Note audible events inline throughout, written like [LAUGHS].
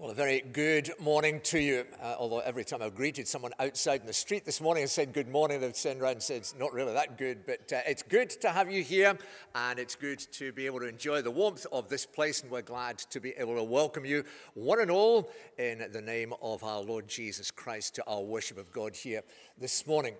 Well, a very good morning to you. Uh, although every time I've greeted someone outside in the street this morning and said good morning, they've turned around and said it's not really that good. But uh, it's good to have you here, and it's good to be able to enjoy the warmth of this place. And we're glad to be able to welcome you, one and all, in the name of our Lord Jesus Christ, to our worship of God here this morning.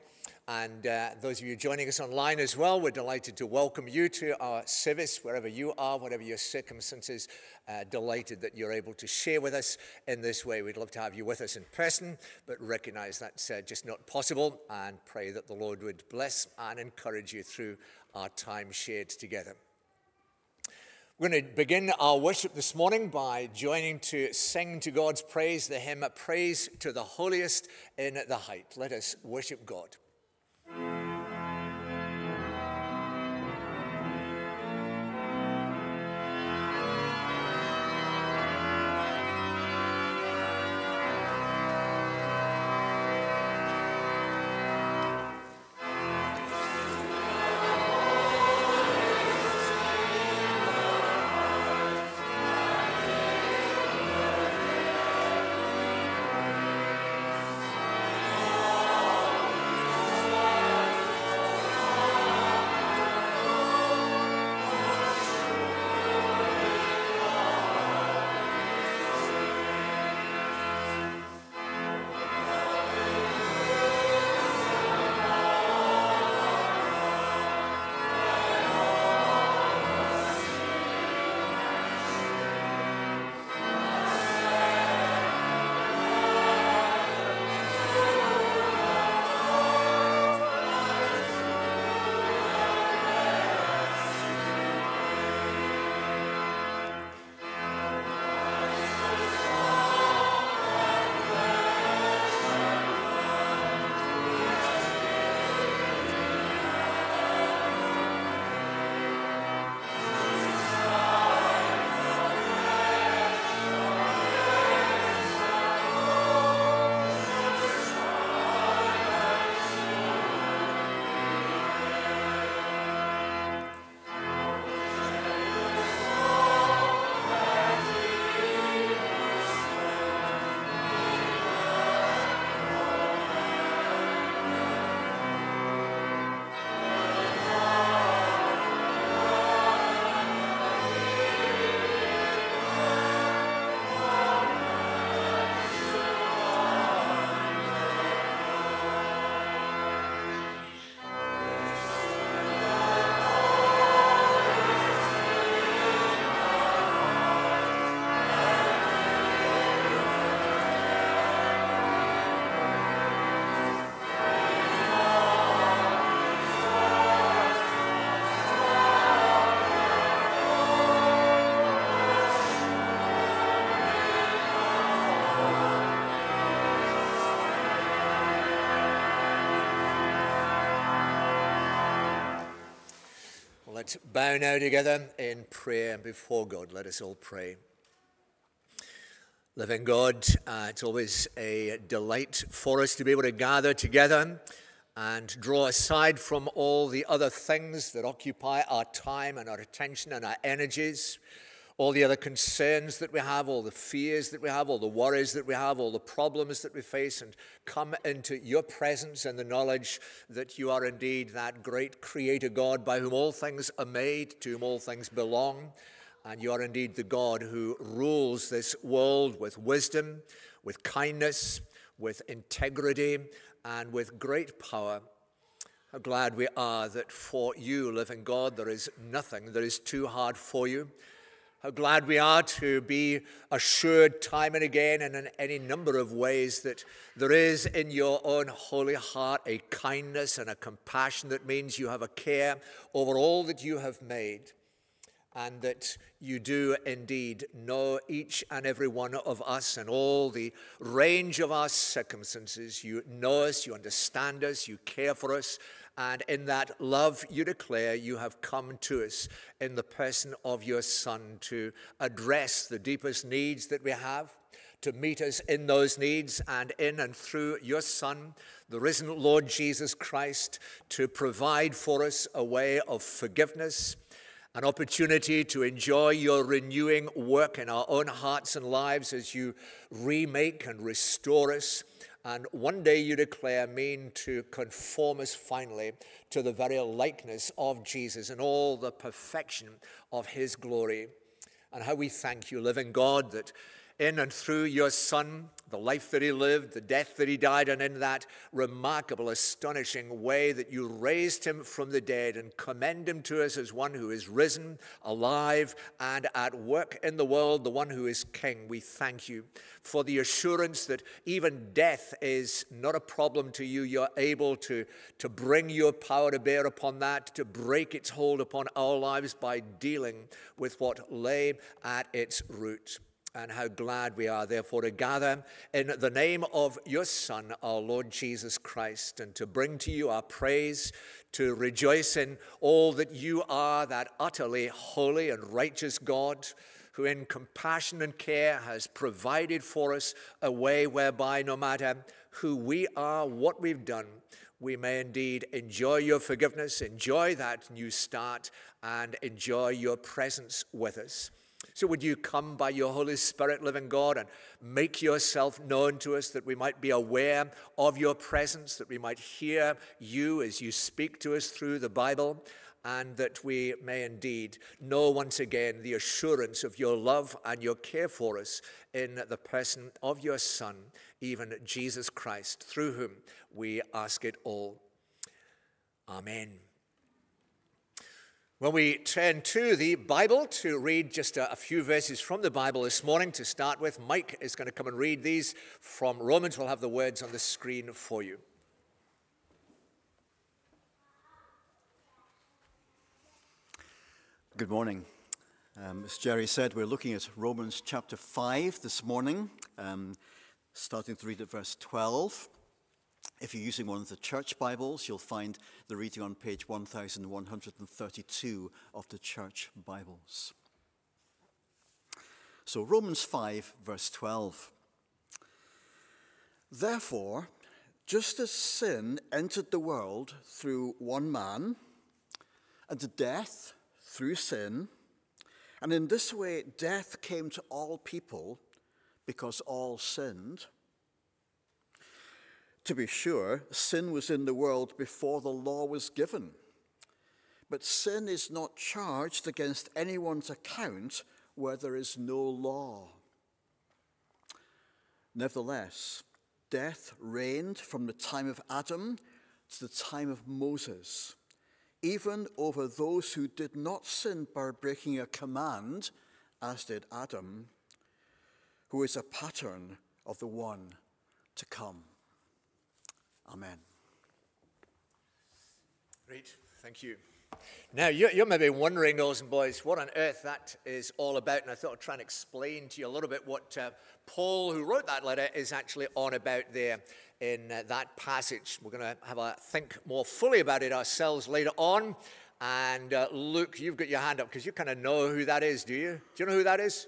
And uh, those of you joining us online as well, we're delighted to welcome you to our service, wherever you are, whatever your circumstances. Uh, delighted that you're able to share with us in this way. We'd love to have you with us in person, but recognize that's uh, just not possible and pray that the Lord would bless and encourage you through our time shared together. We're going to begin our worship this morning by joining to sing to God's praise, the hymn Praise to the Holiest in the Height. Let us worship God. Bow now together in prayer before God. Let us all pray. Living God, uh, it's always a delight for us to be able to gather together and draw aside from all the other things that occupy our time and our attention and our energies all the other concerns that we have, all the fears that we have, all the worries that we have, all the problems that we face, and come into your presence and the knowledge that you are indeed that great creator God by whom all things are made, to whom all things belong. And you are indeed the God who rules this world with wisdom, with kindness, with integrity, and with great power. How glad we are that for you, living God, there is nothing that is too hard for you. How glad we are to be assured time and again and in any number of ways that there is in your own holy heart a kindness and a compassion that means you have a care over all that you have made and that you do indeed know each and every one of us and all the range of our circumstances. You know us, you understand us, you care for us, and in that love you declare, you have come to us in the person of your Son to address the deepest needs that we have, to meet us in those needs, and in and through your Son, the risen Lord Jesus Christ, to provide for us a way of forgiveness an opportunity to enjoy your renewing work in our own hearts and lives as you remake and restore us. And one day you declare, mean to conform us finally to the very likeness of Jesus and all the perfection of his glory. And how we thank you, living God, that in and through your Son, the life that he lived, the death that he died, and in that remarkable, astonishing way that you raised him from the dead and commend him to us as one who is risen, alive, and at work in the world, the one who is king. We thank you for the assurance that even death is not a problem to you. You're able to, to bring your power to bear upon that, to break its hold upon our lives by dealing with what lay at its root and how glad we are, therefore, to gather in the name of your Son, our Lord Jesus Christ, and to bring to you our praise, to rejoice in all that you are, that utterly holy and righteous God, who in compassion and care has provided for us a way whereby no matter who we are, what we've done, we may indeed enjoy your forgiveness, enjoy that new start, and enjoy your presence with us. So, would you come by your Holy Spirit, living God, and make yourself known to us that we might be aware of your presence, that we might hear you as you speak to us through the Bible, and that we may indeed know once again the assurance of your love and your care for us in the person of your Son, even Jesus Christ, through whom we ask it all. Amen. When we turn to the Bible to read just a, few verses from the Bible this morning to start with, Mike is going to come and read these from Romans. We'll have the words on the screen for you. Good morning. Um, as Jerry said, we're looking at Romans chapter 5 this morning, um, starting to read at verse 12. If you're using one of the church Bibles, you'll find the reading on page 1132 of the church Bibles. So, Romans 5, verse 12. Therefore, just as sin entered the world through one man, and death through sin, and in this way death came to all people because all sinned. To be sure, sin was in the world before the law was given. But sin is not charged against anyone's account where there is no law. Nevertheless, death reigned from the time of Adam to the time of Moses, even over those who did not sin by breaking a command, as did Adam, who is a pattern of the one to come. Amen. Great, thank you. Now, you're, you're, maybe wondering, girls and boys, what on earth that is all about. And I thought I'd try and explain to you a little bit what uh, Paul, who wrote that letter, is actually on about there in uh, that passage. We're going to have a think more fully about it ourselves later on. And uh, Luke, you've got your hand up because you kind of know who that is, do you? Do you know who that is?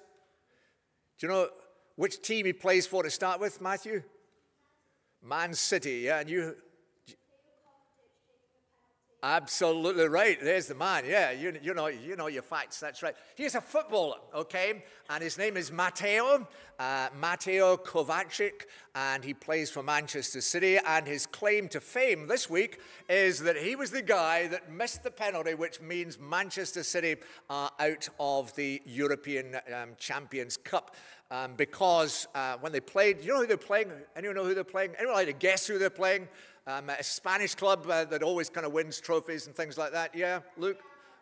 Do you know which team he plays for to start with, Matthew? Man City, yeah, and you. Absolutely right. There's the man. Yeah, you, you, know, you know your facts. That's right. He's a footballer, okay? And his name is Mateo, uh, Mateo Kovacic, and he plays for Manchester City. And his claim to fame this week is that he was the guy that missed the penalty, which means Manchester City are out of the European um, Champions Cup um, because uh, when they played, you know who they're playing? Anyone know who they're playing? Anyone like to guess who they're playing? Um, a Spanish club uh, that always kind of wins trophies and things like that. Yeah, Luke?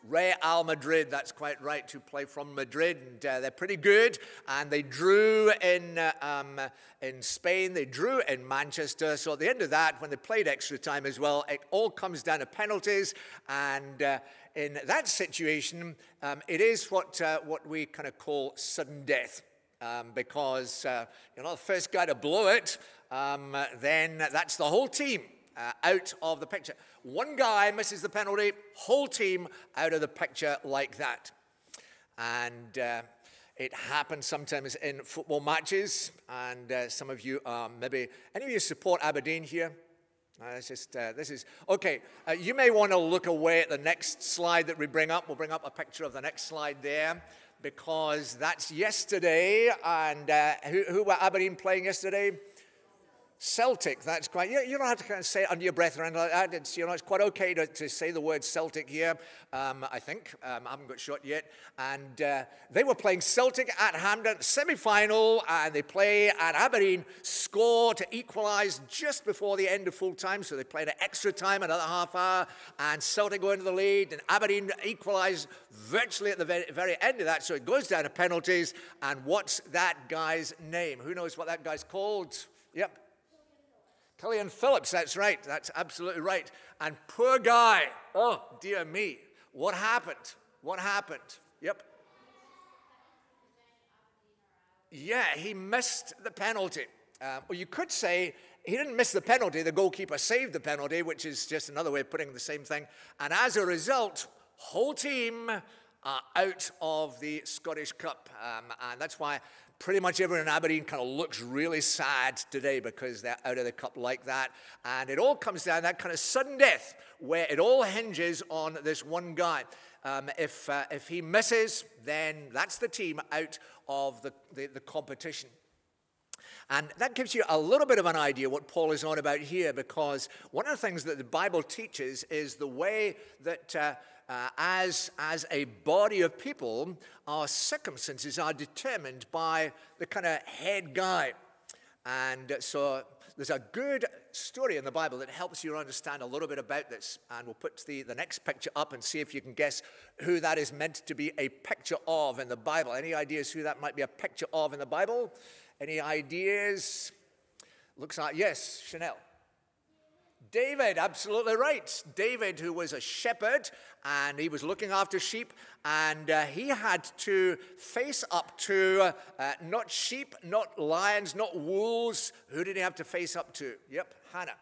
Real Madrid, that's quite right, to play from Madrid, and uh, they're pretty good. And they drew in, uh, um, in Spain, they drew in Manchester. So at the end of that, when they played extra time as well, it all comes down to penalties. And uh, in that situation, um, it is what, uh, what we kind of call sudden death um, because uh, you know the first guy to blow it, um, then that's the whole team uh, out of the picture. One guy misses the penalty, whole team out of the picture like that, and. Uh, it happens sometimes in football matches, and uh, some of you are maybe, any of you support Aberdeen here? Uh, it's just, uh, this is, okay, uh, you may want to look away at the next slide that we bring up. We'll bring up a picture of the next slide there because that's yesterday. And uh, who, who were Aberdeen playing yesterday? Celtic, that's quite, you, you don't have to kind of say it under your breath or anything like that. It's, you know, it's quite okay to, to say the word Celtic here, um, I think. Um, I haven't got shot yet. And uh, they were playing Celtic at Hampden, semi final, and they play at Aberdeen, score to equalise just before the end of full time. So they played an extra time, another half hour, and Celtic go into the lead, and Aberdeen equalise virtually at the very, very end of that. So it goes down to penalties. And what's that guy's name? Who knows what that guy's called? Yep. Kilian Phillips, that's right. That's absolutely right. And poor guy. Oh, dear me. What happened? What happened? Yep. Yeah, he missed the penalty. Um, or you could say he didn't miss the penalty, the goalkeeper saved the penalty, which is just another way of putting the same thing. And as a result, whole team are out of the Scottish Cup. Um, and that's why pretty much everyone in Aberdeen kind of looks really sad today because they're out of the cup like that. And it all comes down that kind of sudden death where it all hinges on this one guy. Um, if, uh, if he misses, then that's the team out of the, the, the competition. And that gives you a little bit of an idea what Paul is on about here, because one of the things that the Bible teaches is the way that uh, uh, as, as a body of people, our circumstances are determined by the kind of head guy. And so there's a good story in the Bible that helps you understand a little bit about this. And we'll put the, the next picture up and see if you can guess who that is meant to be a picture of in the Bible. Any ideas who that might be a picture of in the Bible? Any ideas? Looks like, yes, Chanel. David, absolutely right. David, who was a shepherd and he was looking after sheep, and uh, he had to face up to uh, not sheep, not lions, not wolves. Who did he have to face up to? Yep, Hannah.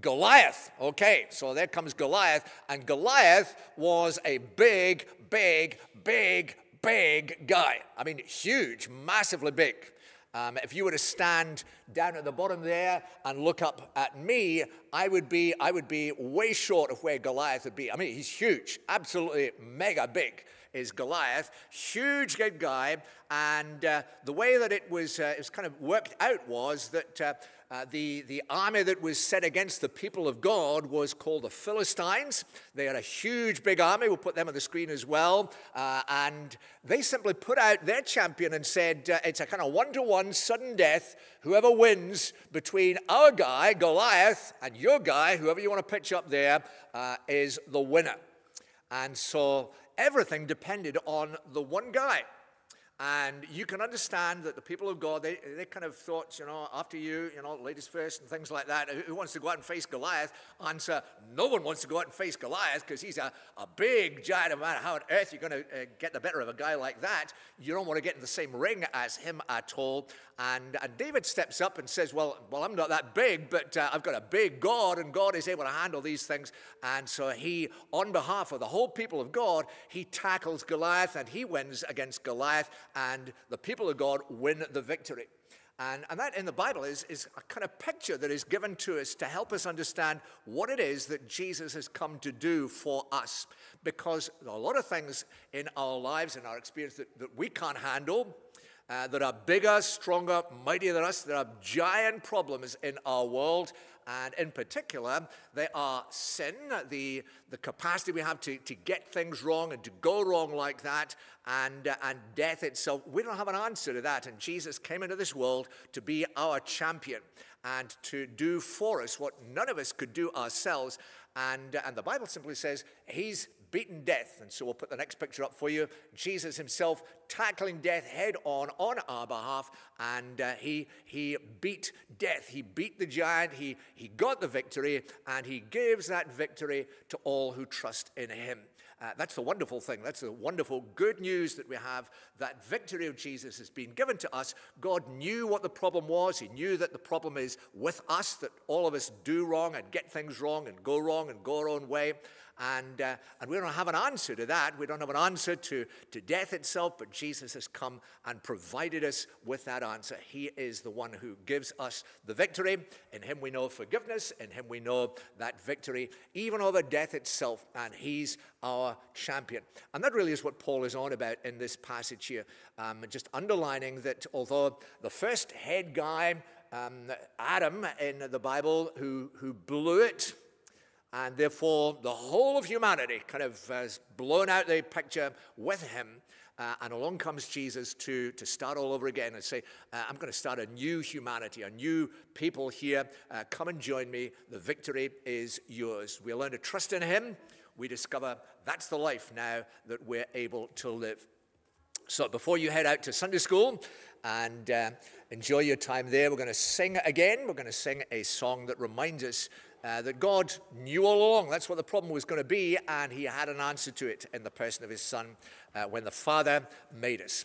Goliath. Okay, so there comes Goliath, and Goliath was a big, big, big, big guy. I mean, huge, massively big. Um, if you were to stand down at the bottom there and look up at me, I would be I would be way short of where Goliath would be. I mean, he's huge, absolutely mega big is Goliath, huge good guy, and uh, the way that it was uh, it was kind of worked out was that. Uh, the, the army that was set against the people of God was called the Philistines. They had a huge, big army. We'll put them on the screen as well. Uh, and they simply put out their champion and said, uh, It's a kind of one to one sudden death. Whoever wins between our guy, Goliath, and your guy, whoever you want to pitch up there, uh, is the winner. And so everything depended on the one guy. And you can understand that the people of God, they, they kind of thought, you know, after you, you know, ladies first and things like that. Who wants to go out and face Goliath? Answer, no one wants to go out and face Goliath because he's a, a big giant. No matter how on earth you're going to uh, get the better of a guy like that, you don't want to get in the same ring as him at all. And, and David steps up and says, well, well, I'm not that big, but uh, I've got a big God, and God is able to handle these things. And so he, on behalf of the whole people of God, he tackles Goliath and he wins against Goliath and the people of God win the victory. And, and that in the Bible is, is a kind of picture that is given to us to help us understand what it is that Jesus has come to do for us. Because there are a lot of things in our lives, in our experience, that, that we can't handle, uh, that are bigger, stronger, mightier than us. There are giant problems in our world, and in particular, they are sin, the, the capacity we have to, to get things wrong and to go wrong like that, and, uh, and death itself. We don't have an answer to that. And Jesus came into this world to be our champion and to do for us what none of us could do ourselves. And, uh, and the Bible simply says he's beaten death. And so we'll put the next picture up for you. Jesus himself tackling death head on on our behalf. And uh, he, he beat death. He beat the giant. He, he got the victory. And he gives that victory to all who trust in him. Uh, that's the wonderful thing. That's the wonderful good news that we have. That victory of Jesus has been given to us. God knew what the problem was. He knew that the problem is with us, that all of us do wrong and get things wrong and go wrong and go our own way. And, uh, and we don't have an answer to that. We don't have an answer to, to death itself, but Jesus has come and provided us with that answer. He is the one who gives us the victory. In Him we know forgiveness. In Him we know that victory, even over death itself. And He's our champion. And that really is what Paul is on about in this passage here. Um, just underlining that although the first head guy, um, Adam in the Bible, who, who blew it, and therefore the whole of humanity kind of has blown out the picture with him. Uh, and along comes Jesus to, to start all over again and say, uh, I'm going to start a new humanity, a new people here. Uh, come and join me. The victory is yours. We learn to trust in him. We discover that's the life now that we're able to live. So before you head out to Sunday school and uh, enjoy your time there, we're going to sing again. We're going to sing a song that reminds us uh, that God knew all along that's what the problem was going to be, and He had an answer to it in the person of His Son uh, when the Father made us.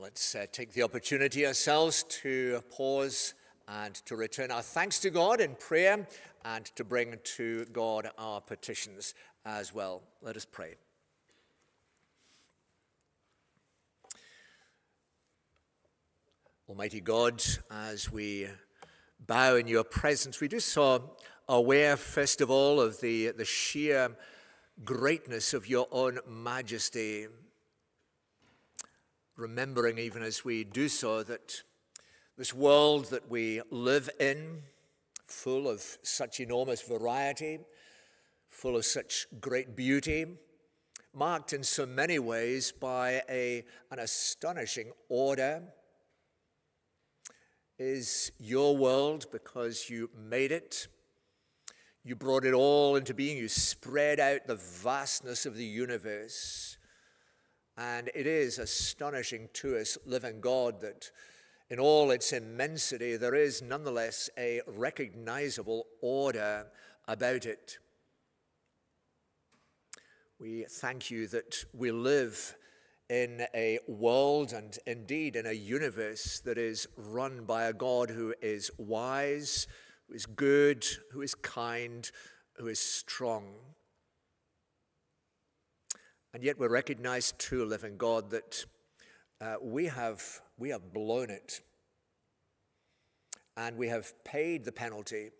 Let's uh, take the opportunity ourselves to pause and to return our thanks to God in prayer and to bring to God our petitions as well. Let us pray. Almighty God, as we bow in your presence, we do so aware, first of all, of the, the sheer greatness of your own majesty remembering even as we do so that this world that we live in, full of such enormous variety, full of such great beauty, marked in so many ways by a, an astonishing order, is your world because you made it. You brought it all into being. You spread out the vastness of the universe. And it is astonishing to us, living God, that in all its immensity, there is nonetheless a recognizable order about it. We thank you that we live in a world and indeed in a universe that is run by a God who is wise, who is good, who is kind, who is strong. And yet we recognize too, living God, that uh, we, have, we have blown it. And we have paid the penalty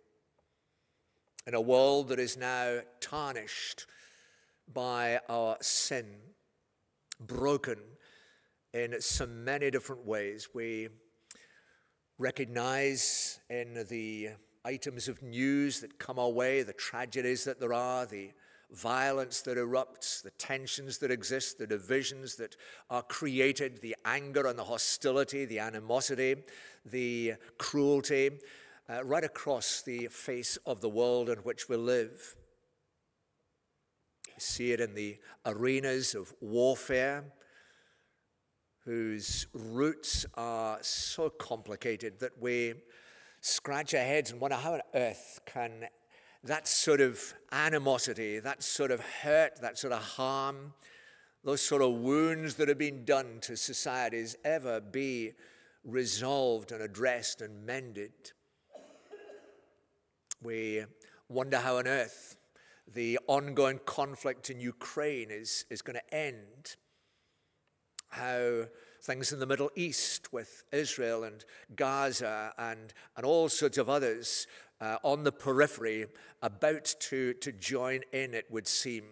in a world that is now tarnished by our sin broken in so many different ways. We recognize in the items of news that come our way, the tragedies that there are, the violence that erupts, the tensions that exist, the divisions that are created, the anger and the hostility, the animosity, the cruelty, uh, right across the face of the world in which we live. We see it in the arenas of warfare, whose roots are so complicated that we scratch our heads and wonder how on earth can that sort of animosity, that sort of hurt, that sort of harm, those sort of wounds that have been done to societies ever be resolved and addressed and mended. We wonder how on earth the ongoing conflict in Ukraine is, is going to end, how things in the Middle East with Israel and Gaza and, and all sorts of others uh, on the periphery about to, to join in, it would seem.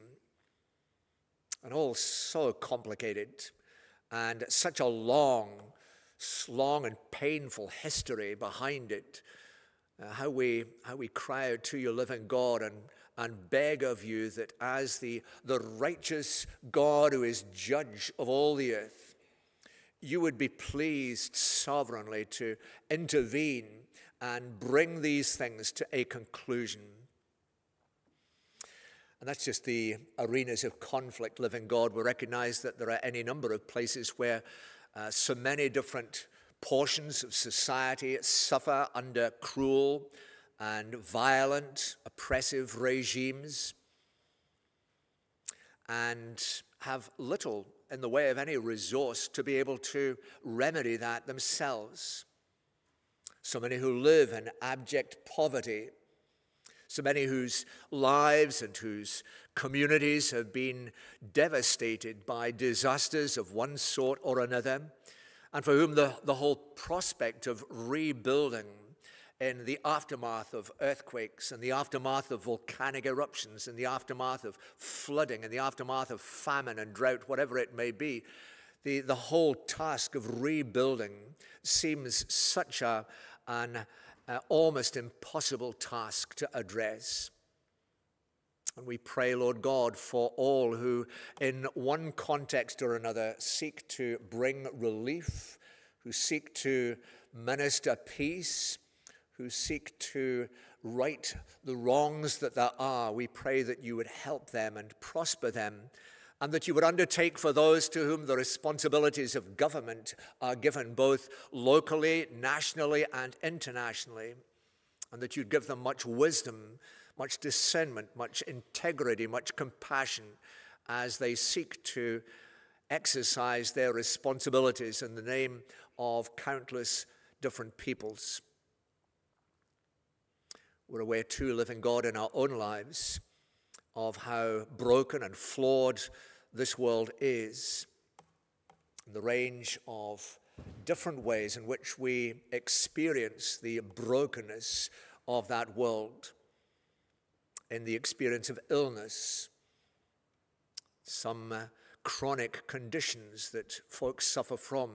And all so complicated and such a long, long and painful history behind it. Uh, how, we, how we cry out to your living God and and beg of you that as the, the righteous God who is judge of all the earth, you would be pleased sovereignly to intervene and bring these things to a conclusion. And that's just the arenas of conflict, living God. We recognize that there are any number of places where uh, so many different portions of society suffer under cruel, and violent, oppressive regimes and have little in the way of any resource to be able to remedy that themselves. So many who live in abject poverty, so many whose lives and whose communities have been devastated by disasters of one sort or another, and for whom the, the whole prospect of rebuilding in the aftermath of earthquakes, in the aftermath of volcanic eruptions, in the aftermath of flooding, in the aftermath of famine and drought, whatever it may be, the, the whole task of rebuilding seems such a, an uh, almost impossible task to address. And we pray, Lord God, for all who, in one context or another, seek to bring relief, who seek to minister peace, who seek to right the wrongs that there are, we pray that you would help them and prosper them, and that you would undertake for those to whom the responsibilities of government are given, both locally, nationally, and internationally, and that you'd give them much wisdom, much discernment, much integrity, much compassion as they seek to exercise their responsibilities in the name of countless different peoples. We're aware too, living God in our own lives, of how broken and flawed this world is, the range of different ways in which we experience the brokenness of that world, in the experience of illness, some uh, chronic conditions that folks suffer from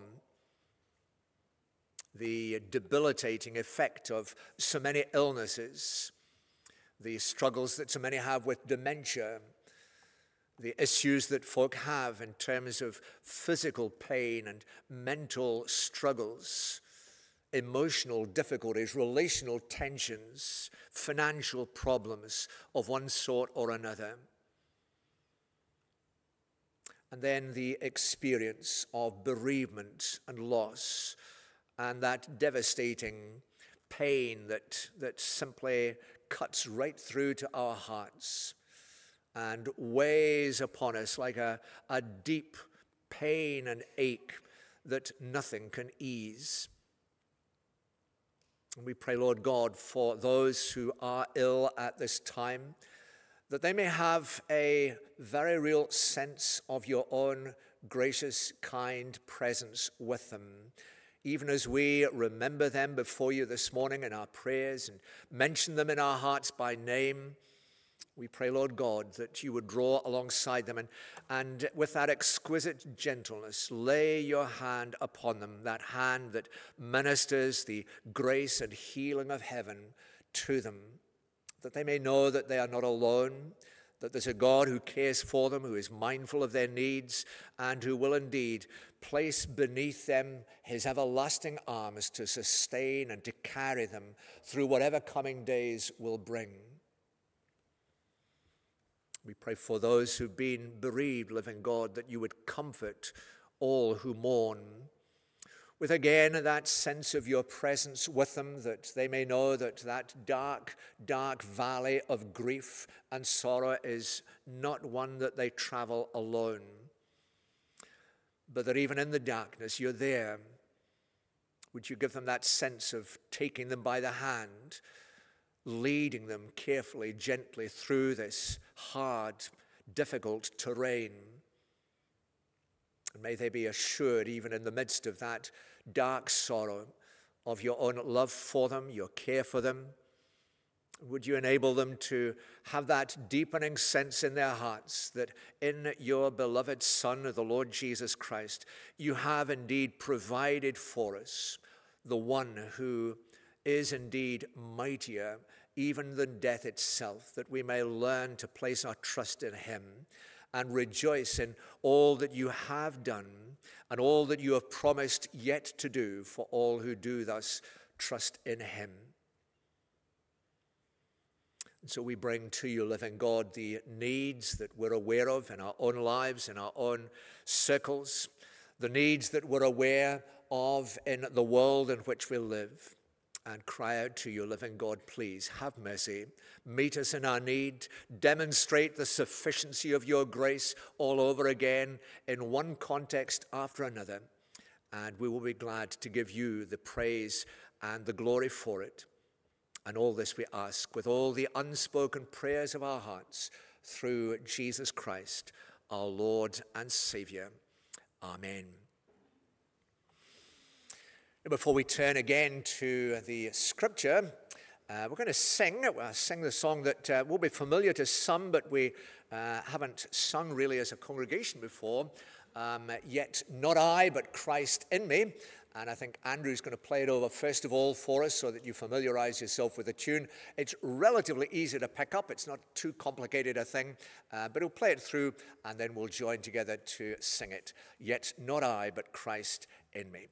the debilitating effect of so many illnesses, the struggles that so many have with dementia, the issues that folk have in terms of physical pain and mental struggles, emotional difficulties, relational tensions, financial problems of one sort or another. And then the experience of bereavement and loss and that devastating pain that, that simply cuts right through to our hearts and weighs upon us like a, a deep pain and ache that nothing can ease. And we pray, Lord God, for those who are ill at this time, that they may have a very real sense of your own gracious, kind presence with them. Even as we remember them before you this morning in our prayers and mention them in our hearts by name, we pray, Lord God, that you would draw alongside them and, and with that exquisite gentleness, lay your hand upon them, that hand that ministers the grace and healing of heaven to them, that they may know that they are not alone, that there's a God who cares for them, who is mindful of their needs, and who will indeed place beneath them his everlasting arms to sustain and to carry them through whatever coming days will bring. We pray for those who've been bereaved, living God, that you would comfort all who mourn. With again that sense of your presence with them, that they may know that that dark, dark valley of grief and sorrow is not one that they travel alone, but that even in the darkness you're there. Would you give them that sense of taking them by the hand? leading them carefully, gently through this hard, difficult terrain. And may they be assured, even in the midst of that dark sorrow, of your own love for them, your care for them. Would you enable them to have that deepening sense in their hearts that in your beloved Son, the Lord Jesus Christ, you have indeed provided for us the one who is indeed mightier even than death itself, that we may learn to place our trust in Him and rejoice in all that you have done and all that you have promised yet to do for all who do thus trust in Him. And so we bring to you, living God, the needs that we're aware of in our own lives, in our own circles, the needs that we're aware of in the world in which we live and cry out to you, living God, please have mercy. Meet us in our need. Demonstrate the sufficiency of your grace all over again in one context after another. And we will be glad to give you the praise and the glory for it. And all this we ask with all the unspoken prayers of our hearts through Jesus Christ, our Lord and Savior. Amen. Before we turn again to the scripture, uh, we're going to sing. We'll sing the song that uh, will be familiar to some, but we uh, haven't sung really as a congregation before. Um, yet, not I, but Christ in me. And I think Andrew's going to play it over first of all for us so that you familiarize yourself with the tune. It's relatively easy to pick up, it's not too complicated a thing, uh, but he'll play it through and then we'll join together to sing it. Yet, not I, but Christ in me.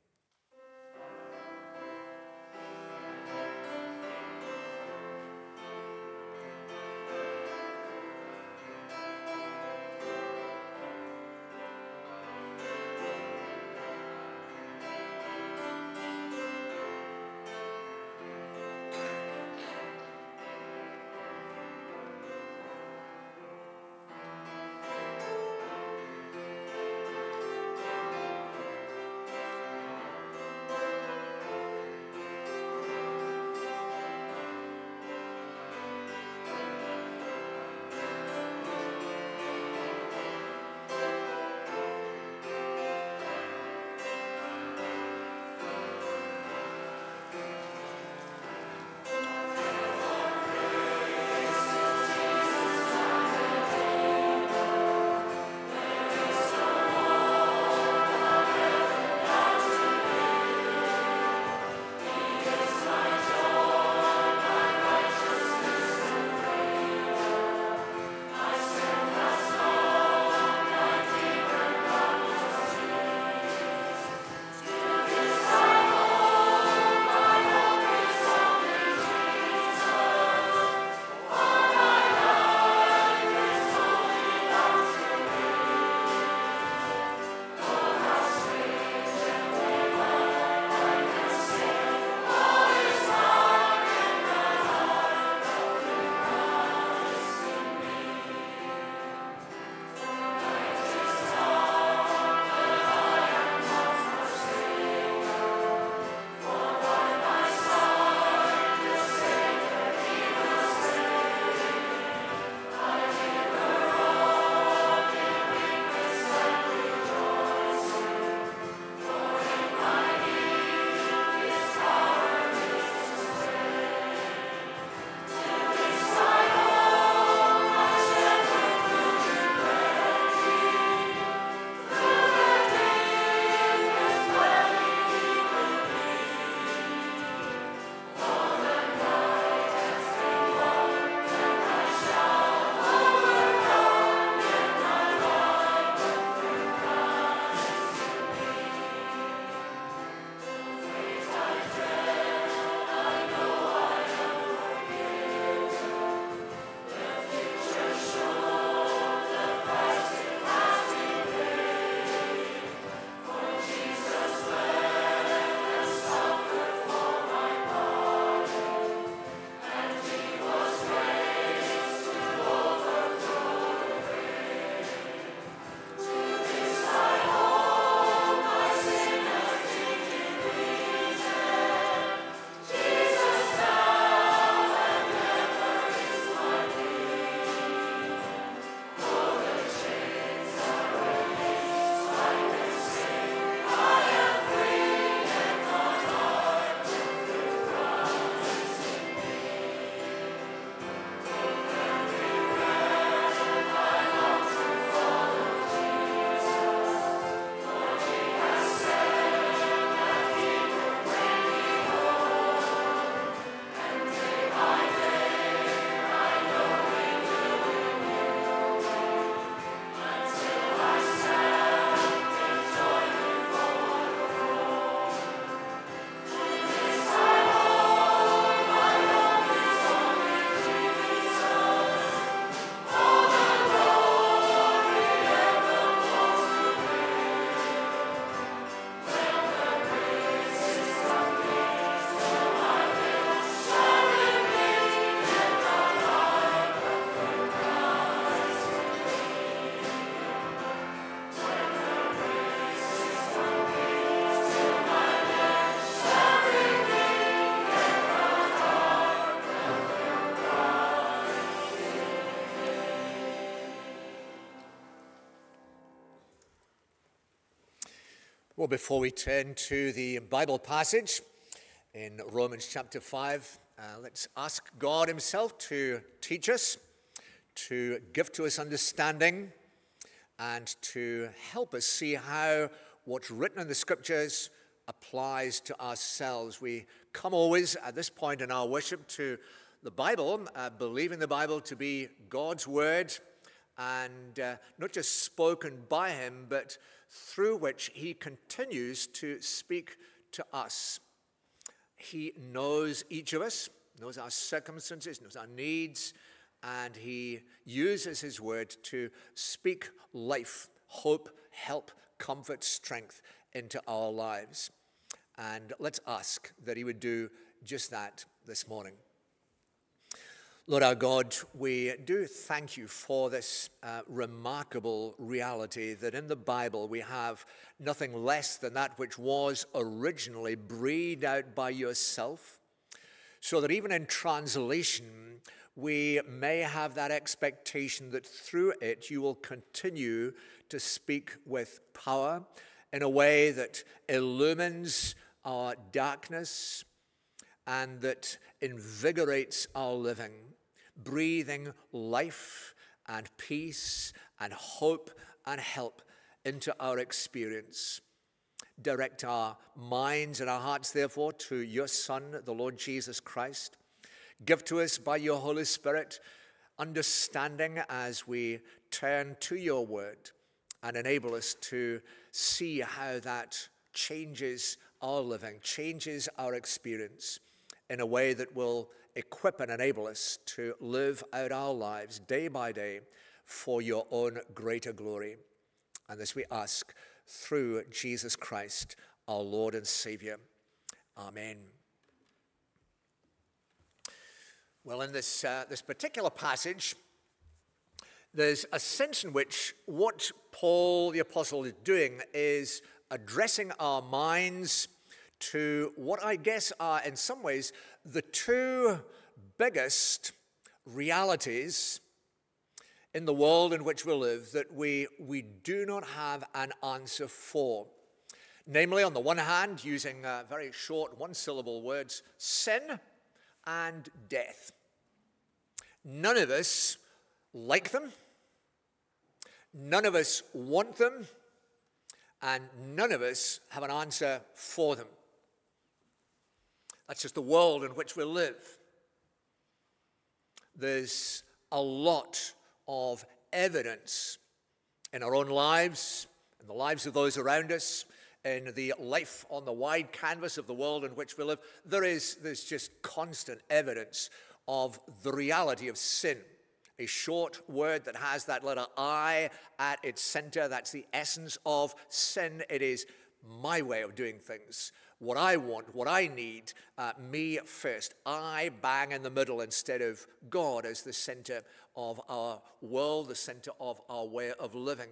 Before we turn to the Bible passage in Romans chapter 5, uh, let's ask God Himself to teach us, to give to us understanding, and to help us see how what's written in the scriptures applies to ourselves. We come always at this point in our worship to the Bible, uh, believing the Bible to be God's word and uh, not just spoken by Him, but through which he continues to speak to us. He knows each of us, knows our circumstances, knows our needs, and he uses his word to speak life, hope, help, comfort, strength into our lives. And let's ask that he would do just that this morning. Lord our God, we do thank you for this uh, remarkable reality that in the Bible we have nothing less than that which was originally breathed out by yourself, so that even in translation, we may have that expectation that through it you will continue to speak with power in a way that illumines our darkness and that invigorates our living breathing life and peace and hope and help into our experience. Direct our minds and our hearts, therefore, to your Son, the Lord Jesus Christ. Give to us by your Holy Spirit understanding as we turn to your word and enable us to see how that changes our living, changes our experience in a way that will equip and enable us to live out our lives day by day for your own greater glory. And this we ask through Jesus Christ, our Lord and Savior. Amen. Well, in this, uh, this particular passage, there's a sense in which what Paul the Apostle is doing is addressing our minds to what I guess are, in some ways, the two biggest realities in the world in which we live that we, we do not have an answer for. Namely, on the one hand, using uh, very short one syllable words, sin and death. None of us like them, none of us want them, and none of us have an answer for them. That's just the world in which we live. There's a lot of evidence in our own lives, in the lives of those around us, in the life on the wide canvas of the world in which we live. There is there's just constant evidence of the reality of sin. A short word that has that letter I at its center. That's the essence of sin. It is my way of doing things what I want, what I need, uh, me first. I bang in the middle instead of God as the center of our world, the center of our way of living.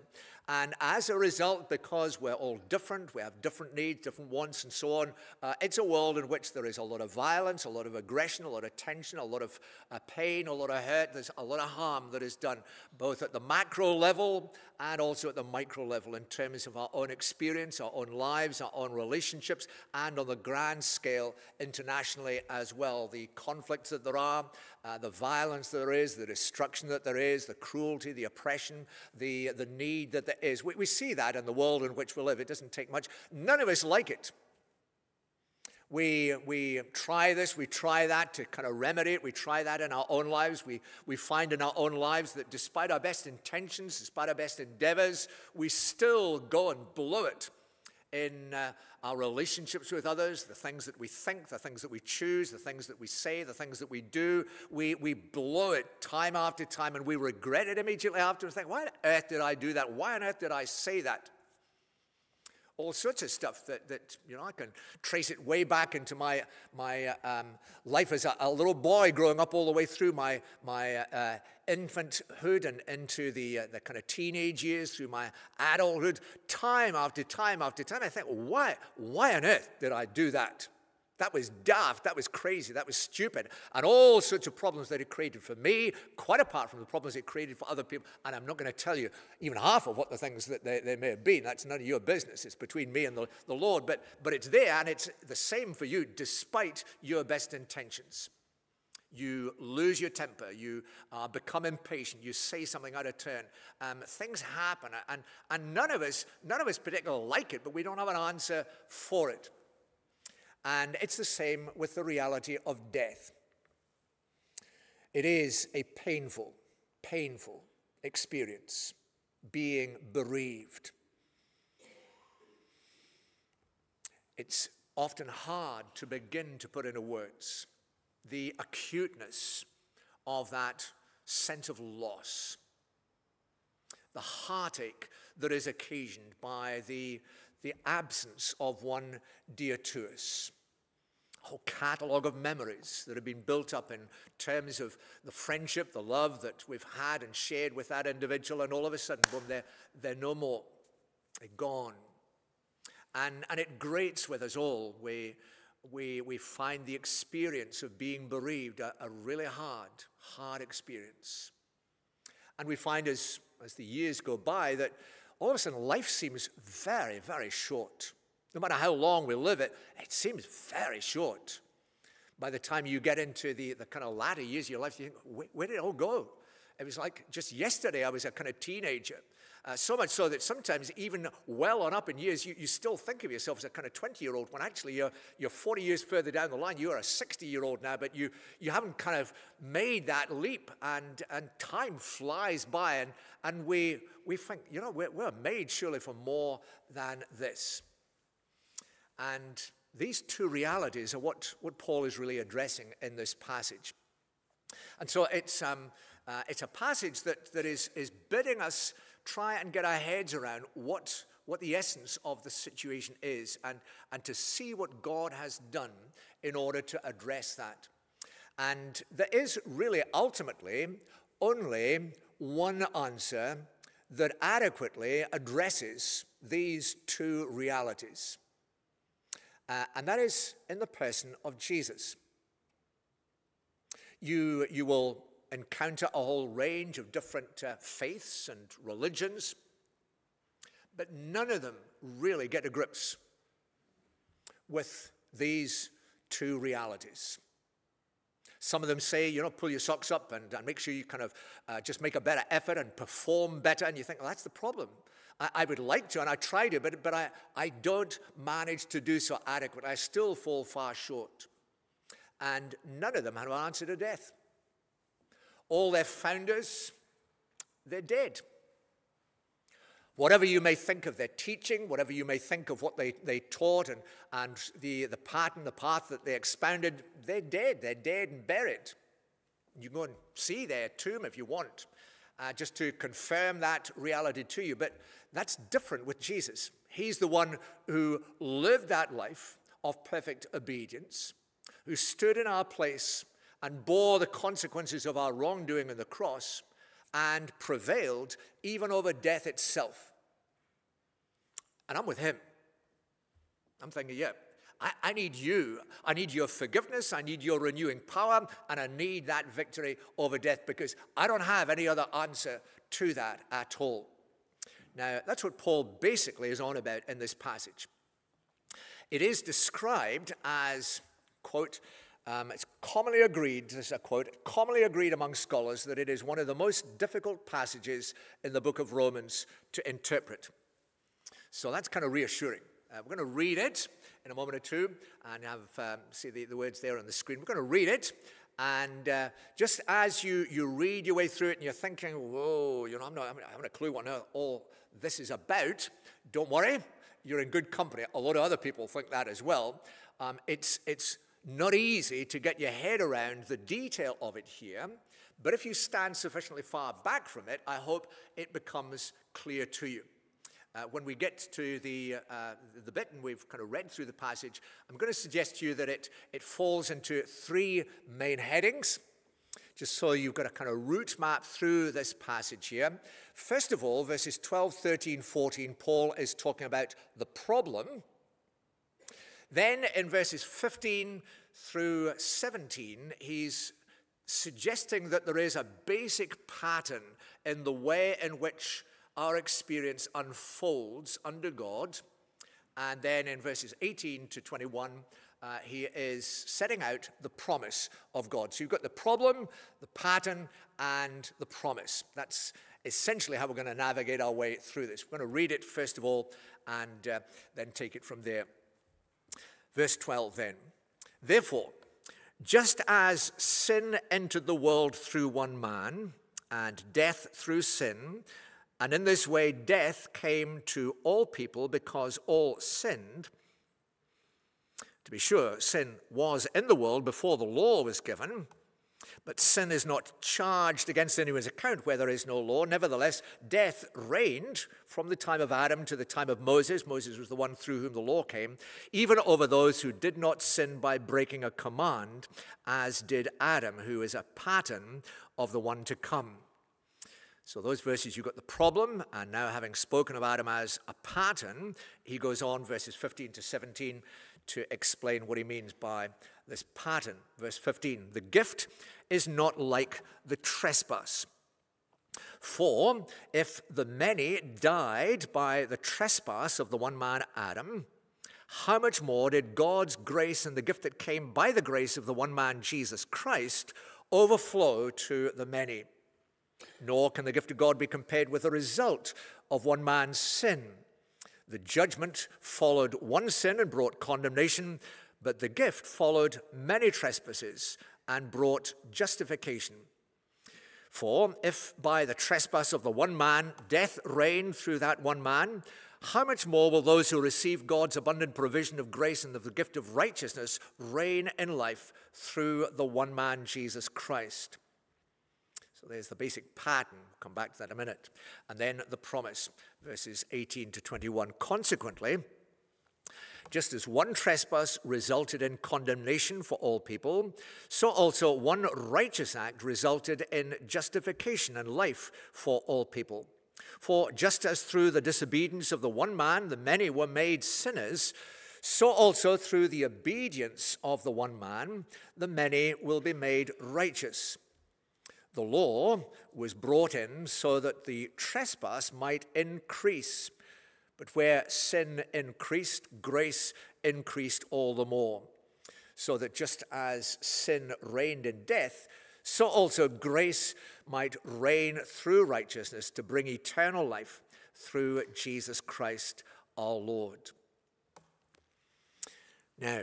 And as a result, because we're all different, we have different needs, different wants, and so on, uh, it's a world in which there is a lot of violence, a lot of aggression, a lot of tension, a lot of uh, pain, a lot of hurt. There's a lot of harm that is done, both at the macro level and also at the micro level, in terms of our own experience, our own lives, our own relationships, and on the grand scale internationally as well. The conflicts that there are, uh, the violence that there is, the destruction that there is, the cruelty, the oppression, the, the need that there is. We, we see that in the world in which we live. It doesn't take much. None of us like it. We, we try this, we try that to kind of remedy it. We try that in our own lives. We, we find in our own lives that despite our best intentions, despite our best endeavors, we still go and blow it in uh, our relationships with others, the things that we think, the things that we choose, the things that we say, the things that we do. We, we blow it time after time and we regret it immediately after and think, why on earth did I do that? Why on earth did I say that? All sorts of stuff that, that you know, I can trace it way back into my, my um, life as a, a, little boy growing up all the way through my, my uh, infanthood and into the, uh, the kind of teenage years, through my adulthood, time after time after time. I think, why, why on earth did I do that? That was daft. That was crazy. That was stupid. And all sorts of problems that it created for me, quite apart from the problems it created for other people. And I'm not going to tell you even half of what the things that they, they may have been. That's none of your business. It's between me and the, the Lord. But, but it's there, and it's the same for you, despite your best intentions. You lose your temper. You uh, become impatient. You say something out of turn. Um, things happen, and, and none of us, none of us particularly like it, but we don't have an answer for it. And it's the same with the reality of death. It is a painful, painful experience being bereaved. It's often hard to begin to put into words the acuteness of that sense of loss, the heartache that is occasioned by the, the absence of one dear to us whole catalogue of memories that have been built up in terms of the friendship, the love that we've had and shared with that individual, and all of a sudden, boom, they're, they're no more. They're gone. And, and it grates with us all. We, we, we find the experience of being bereaved a, a really hard, hard experience. And we find as, as the years go by that all of a sudden life seems very, very short. No matter how long we live it, it seems very short. By the time you get into the, the kind of latter years of your life, you think, where, did it all go? It was like just yesterday I was a kind of teenager. Uh, so much so that sometimes, even well on up in years, you, you still think of yourself as a kind of 20 year old when actually you're, you're 40 years further down the line. You are a 60 year old now, but you, you haven't kind of made that leap, and, and time flies by. And, and we, we think, you know, we're, we're made surely for more than this. And these two realities are what, what Paul is really addressing in this passage. And so it's, um, uh, it's a passage that, that is, is bidding us try and get our heads around what, what the essence of the situation is and, and to see what God has done in order to address that. And there is really ultimately only one answer that adequately addresses these two realities uh, and that is in the person of Jesus. You, you will encounter a whole range of different uh, faiths and religions, but none of them really get to grips with these two realities. Some of them say, you know, pull your socks up and, and make sure you kind of uh, just make a better effort and perform better. And you think, well, that's the problem. I, I would like to, and I try to, but, but I, I don't manage to do so adequately. I still fall far short. And none of them have an answer to death. All their founders, they're dead. Whatever you may think of their teaching, whatever you may think of what they, they taught and, and the, the pattern, the path that they expounded, they're dead. They're dead and buried. You can go and see their tomb if you want uh, just to confirm that reality to you. But that's different with Jesus. He's the one who lived that life of perfect obedience, who stood in our place and bore the consequences of our wrongdoing on the cross and prevailed even over death itself. And I'm with him. I'm thinking, yeah, I, I, need you. I need your forgiveness. I need your renewing power. And I need that victory over death because I don't have any other answer to that at all. Now, that's what Paul basically is on about in this passage. It is described as, quote, um, it's commonly agreed, this is a quote, commonly agreed among scholars that it is one of the most difficult passages in the book of Romans to interpret. So that's kind of reassuring. Uh, we're going to read it in a moment or two and have um, see the, the words there on the screen. We're going to read it. And uh, just as you, you read your way through it and you're thinking, whoa, you know, I'm not, I haven't a clue what all this is about, don't worry, you're in good company. A lot of other people think that as well. Um, it's, it's not easy to get your head around the detail of it here, but if you stand sufficiently far back from it, I hope it becomes clear to you. Uh, when we get to the, uh, the bit and we've kind of read through the passage, I'm going to suggest to you that it, it falls into three main headings, just so you've got a kind of route map through this passage here. First of all, verses 12, 13, 14, Paul is talking about the problem. Then in verses 15 through 17, he's suggesting that there is a basic pattern in the way in which our experience unfolds under God. And then in verses 18 to 21, uh, he is setting out the promise of God. So you've got the problem, the pattern, and the promise. That's essentially how we're going to navigate our way through this. We're going to read it first of all and uh, then take it from there. Verse 12 then. Therefore, just as sin entered the world through one man, and death through sin, and in this way death came to all people because all sinned. To be sure, sin was in the world before the law was given, but sin is not charged against anyone's account where there is no law. Nevertheless, death reigned from the time of Adam to the time of Moses. Moses was the one through whom the law came, even over those who did not sin by breaking a command, as did Adam, who is a pattern of the one to come. So, those verses, you've got the problem, and now having spoken of Adam as a pattern, he goes on, verses 15 to 17, to explain what he means by this pattern. Verse 15 The gift is not like the trespass. For if the many died by the trespass of the one man Adam, how much more did God's grace and the gift that came by the grace of the one man Jesus Christ overflow to the many? Nor can the gift of God be compared with the result of one man's sin. The judgment followed one sin and brought condemnation, but the gift followed many trespasses and brought justification. For if by the trespass of the one man death reigned through that one man, how much more will those who receive God's abundant provision of grace and of the gift of righteousness reign in life through the one man, Jesus Christ? So there's the basic pattern. We'll come back to that in a minute. And then the promise, verses 18 to 21. Consequently, just as one trespass resulted in condemnation for all people, so also one righteous act resulted in justification and life for all people. For just as through the disobedience of the one man the many were made sinners, so also through the obedience of the one man the many will be made righteous. The law was brought in so that the trespass might increase. But where sin increased, grace increased all the more. So that just as sin reigned in death, so also grace might reign through righteousness to bring eternal life through Jesus Christ our Lord. Now,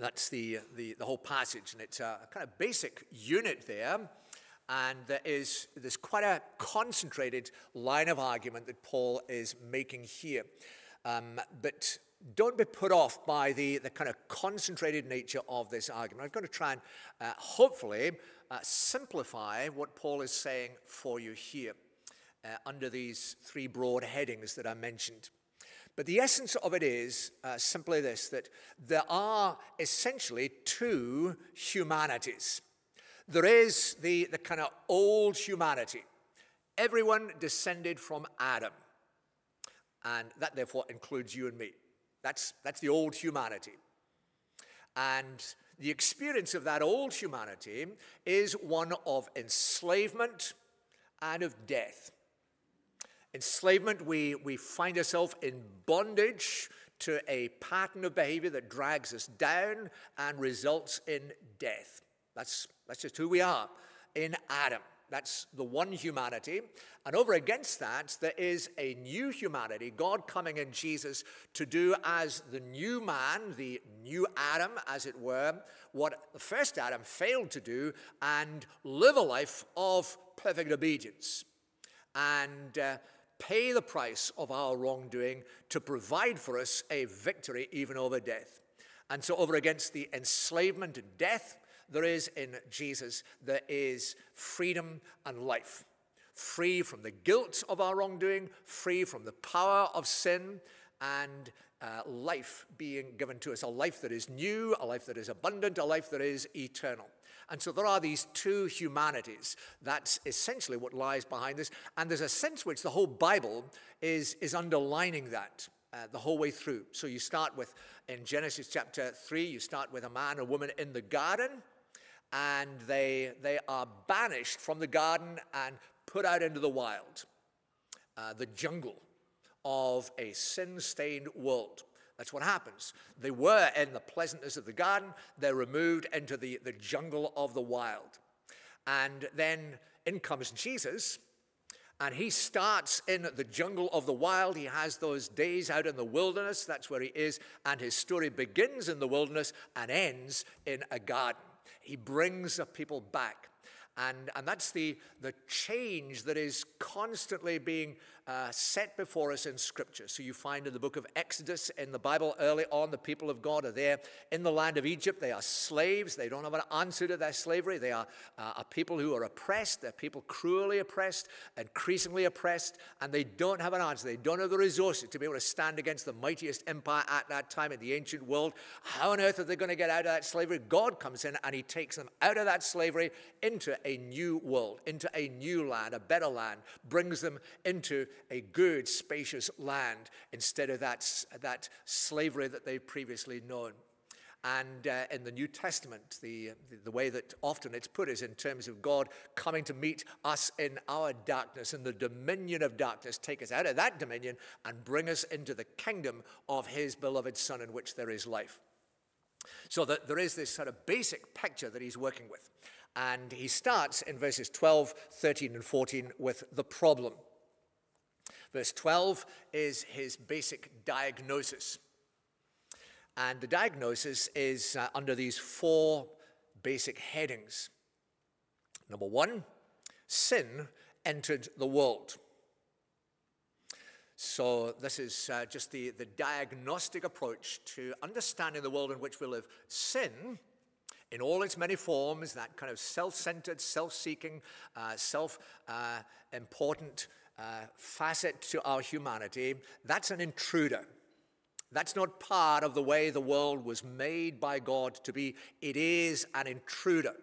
that's the, the, the whole passage, and it's a kind of basic unit there. And there is there's quite a concentrated line of argument that Paul is making here. Um, but don't be put off by the, the kind of concentrated nature of this argument. I'm going to try and uh, hopefully uh, simplify what Paul is saying for you here uh, under these three broad headings that I mentioned. But the essence of it is uh, simply this that there are essentially two humanities. There is the, the kind of old humanity. Everyone descended from Adam. And that therefore includes you and me. That's, that's the old humanity. And the experience of that old humanity is one of enslavement and of death. Enslavement, we, we find ourselves in bondage to a pattern of behavior that drags us down and results in death. That's, that's just who we are in Adam. That's the one humanity. And over against that, there is a new humanity, God coming in Jesus to do as the new man, the new Adam, as it were, what the first Adam failed to do, and live a life of perfect obedience. And uh, pay the price of our wrongdoing to provide for us a victory even over death. And so, over against the enslavement and death, there is in Jesus, there is freedom and life. Free from the guilt of our wrongdoing, free from the power of sin, and uh, life being given to us a life that is new, a life that is abundant, a life that is eternal. And so there are these two humanities. That's essentially what lies behind this. And there's a sense which the whole Bible is, is underlining that. uh, the whole way through. So you start with, in Genesis chapter 3, you start with a man a woman in the garden, and they, they are banished from the garden and put out into the wild, uh, the jungle of a sin stained world. That's what happens. They were in the pleasantness of the garden, they're removed into the, the jungle of the wild. And then in comes Jesus, and he starts in the jungle of the wild. He has those days out in the wilderness, that's where he is, and his story begins in the wilderness and ends in a garden. He brings the people back. And, and that's the, the change that is constantly being uh, set before us in Scripture. So you find in the book of Exodus in the Bible early on, the people of God are there in the land of Egypt. They are slaves. They don't have an answer to their slavery. They are uh, a people who are oppressed. They're people cruelly oppressed, increasingly oppressed, and they don't have an answer. They don't have the resources to be able to stand against the mightiest empire at that time in the ancient world. How on earth are they going to get out of that slavery? God comes in and he takes them out of that slavery into a new world, into a new land, a better land, brings them into a good, spacious land instead of that, that slavery that they'd previously known. And uh, in the New Testament, the, the way that often it's put is in terms of God coming to meet us in our darkness, in the dominion of darkness, take us out of that dominion and bring us into the kingdom of His beloved Son, in which there is life. So that there is this sort of basic picture that He's working with. And He starts in verses 12, 13, and 14 with the problem. Verse 12 is his basic diagnosis. And the diagnosis is uh, under these four basic headings. Number one, sin entered the world. So, this is uh, just the, the diagnostic approach to understanding the world in which we live. Sin, in all its many forms, that kind of self centered, self seeking, uh, self uh, important uh, facet to our humanity, that's an intruder. That's not part of the way the world was made by God to be. It is an intruder.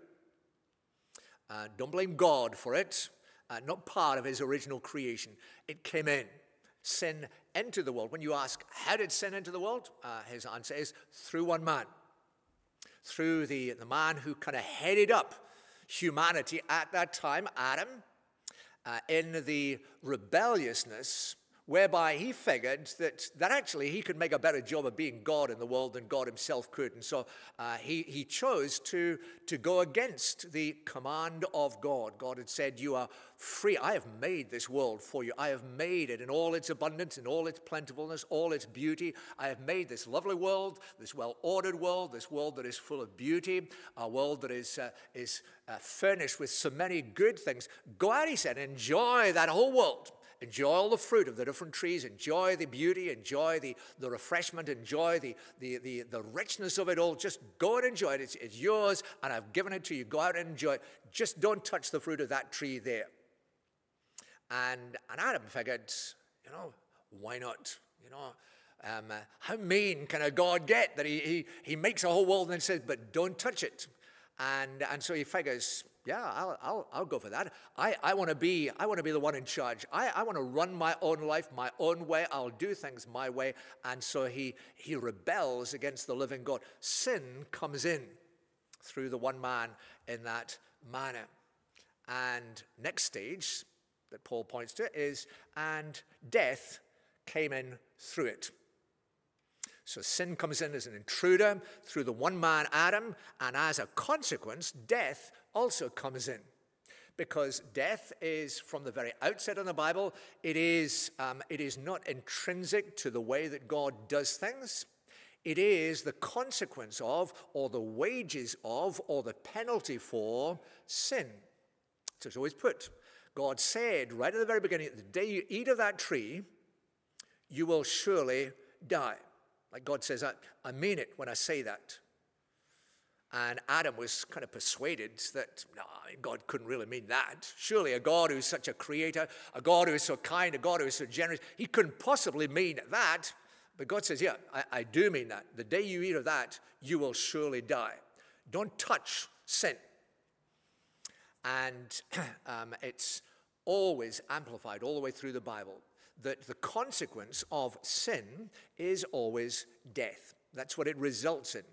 Uh, don't blame God for it. Uh, not part of his original creation. It came in. Sin entered the world. When you ask, how did sin enter the world? Uh, his answer is through one man. Through the, the man who kind of headed up humanity at that time, Adam, uh, in the rebelliousness whereby he figured that, that actually he could make a better job of being God in the world than God himself could. And so uh, he, he chose to, to go against the command of God. God had said, You are free. I have made this world for you. I have made it in all its abundance, in all its plentifulness, all its beauty. I have made this lovely world, this well ordered world, this world that is full of beauty, a world that is, uh, is uh, furnished with so many good things. Go out, he said, enjoy that whole world. Enjoy all the fruit of the different trees. Enjoy the beauty. Enjoy the, the refreshment. Enjoy the, the, the, the richness of it all. Just go and enjoy it. It's, it's yours, and I've given it to you. Go out and enjoy it. Just don't touch the fruit of that tree there. And, and Adam figured, you know, why not? You know, um, uh, how mean can a God get that he, he, he makes a whole world and then says, but don't touch it? And, and so he figures, yeah, I'll, I'll, I'll go for that. I, I want to be I want to be the one in charge. I, I want to run my own life my own way. I'll do things my way. And so he, he rebels against the living God. Sin comes in through the one man in that manner. And next stage that Paul points to is, and death came in through it. So sin comes in as an intruder through the one man Adam, and as a consequence, death also comes in. Because death is, from the very outset in the Bible, it is, um, it is not intrinsic to the way that God does things. It is the consequence of, or the wages of, or the penalty for sin. So it's always put. God said right at the very beginning, the day you eat of that tree, you will surely die. Like God says, I, I mean it when I say that. And Adam was kind of persuaded that no, God couldn't really mean that. Surely a God who's such a creator, a God who is so kind, a God who is so generous, he couldn't possibly mean that. But God says, yeah, I, I do mean that. The day you eat of that, you will surely die. Don't touch sin. And [CLEARS THROAT] um, it's always amplified all the way through the Bible that the consequence of sin is always death. That's what it results in.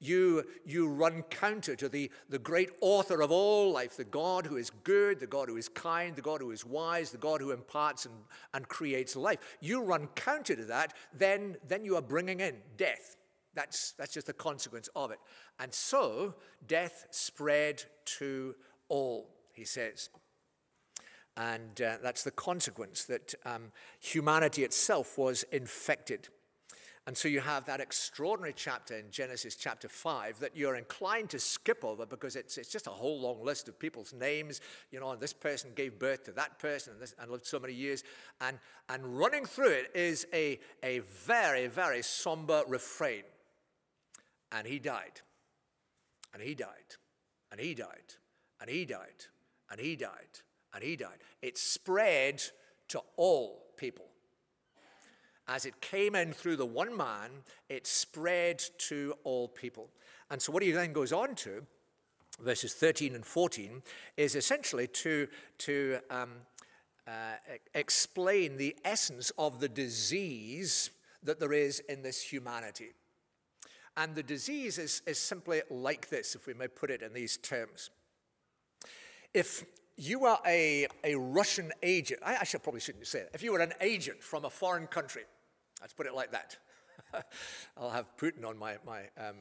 You, you run counter to the, the great author of all life, the God who is good, the God who is kind, the God who is wise, the God who imparts and, and creates life. You run counter to that, then, then you are bringing in death. That's, that's just the consequence of it. And so death spread to all, he says. And uh, that's the consequence that um, humanity itself was infected. And so you have that extraordinary chapter in Genesis chapter 5 that you're inclined to skip over because it's, it's just a whole long list of people's names. You know, and this person gave birth to that person and, this, and lived so many years. And, and running through it is a, a very, very somber refrain. And he died. And he died. And he died. And he died. And he died. And he died. It spread to all people as it came in through the one man, it spread to all people. And so what he then goes on to, verses 13 and 14, is essentially to, to um, uh, explain the essence of the disease that there is in this humanity. And the disease is, is simply like this, if we may put it in these terms. If you are a, a Russian agent. I, I should probably shouldn't say it. If you were an agent from a foreign country, let's put it like that. [LAUGHS] I'll have Putin on my, my um,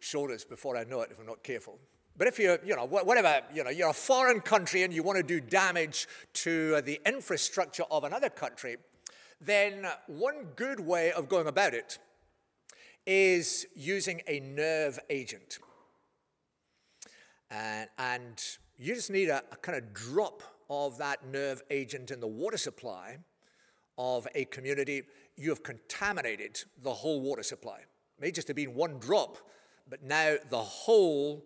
shoulders before I know it if I'm not careful. But if you're, you know, whatever, you know, you're a foreign country and you want to do damage to the infrastructure of another country, then one good way of going about it is using a nerve agent. And, and you just need a, a kind of drop of that nerve agent in the water supply of a community. You have contaminated the whole water supply. It may just have been one drop, but now the whole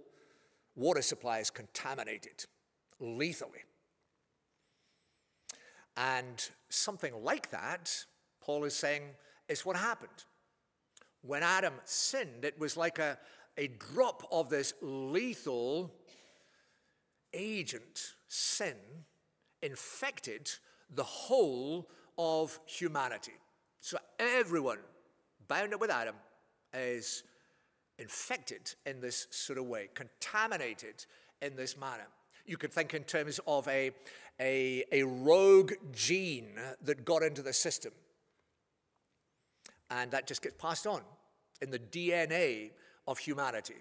water supply is contaminated lethally. And something like that, Paul is saying, is what happened. When Adam sinned, it was like a, a drop of this lethal agent, sin, infected the whole of humanity. So everyone bound up with Adam is infected in this sort of way, contaminated in this manner. You could think in terms of a, a, a rogue gene that got into the system. And that just gets passed on in the DNA of humanity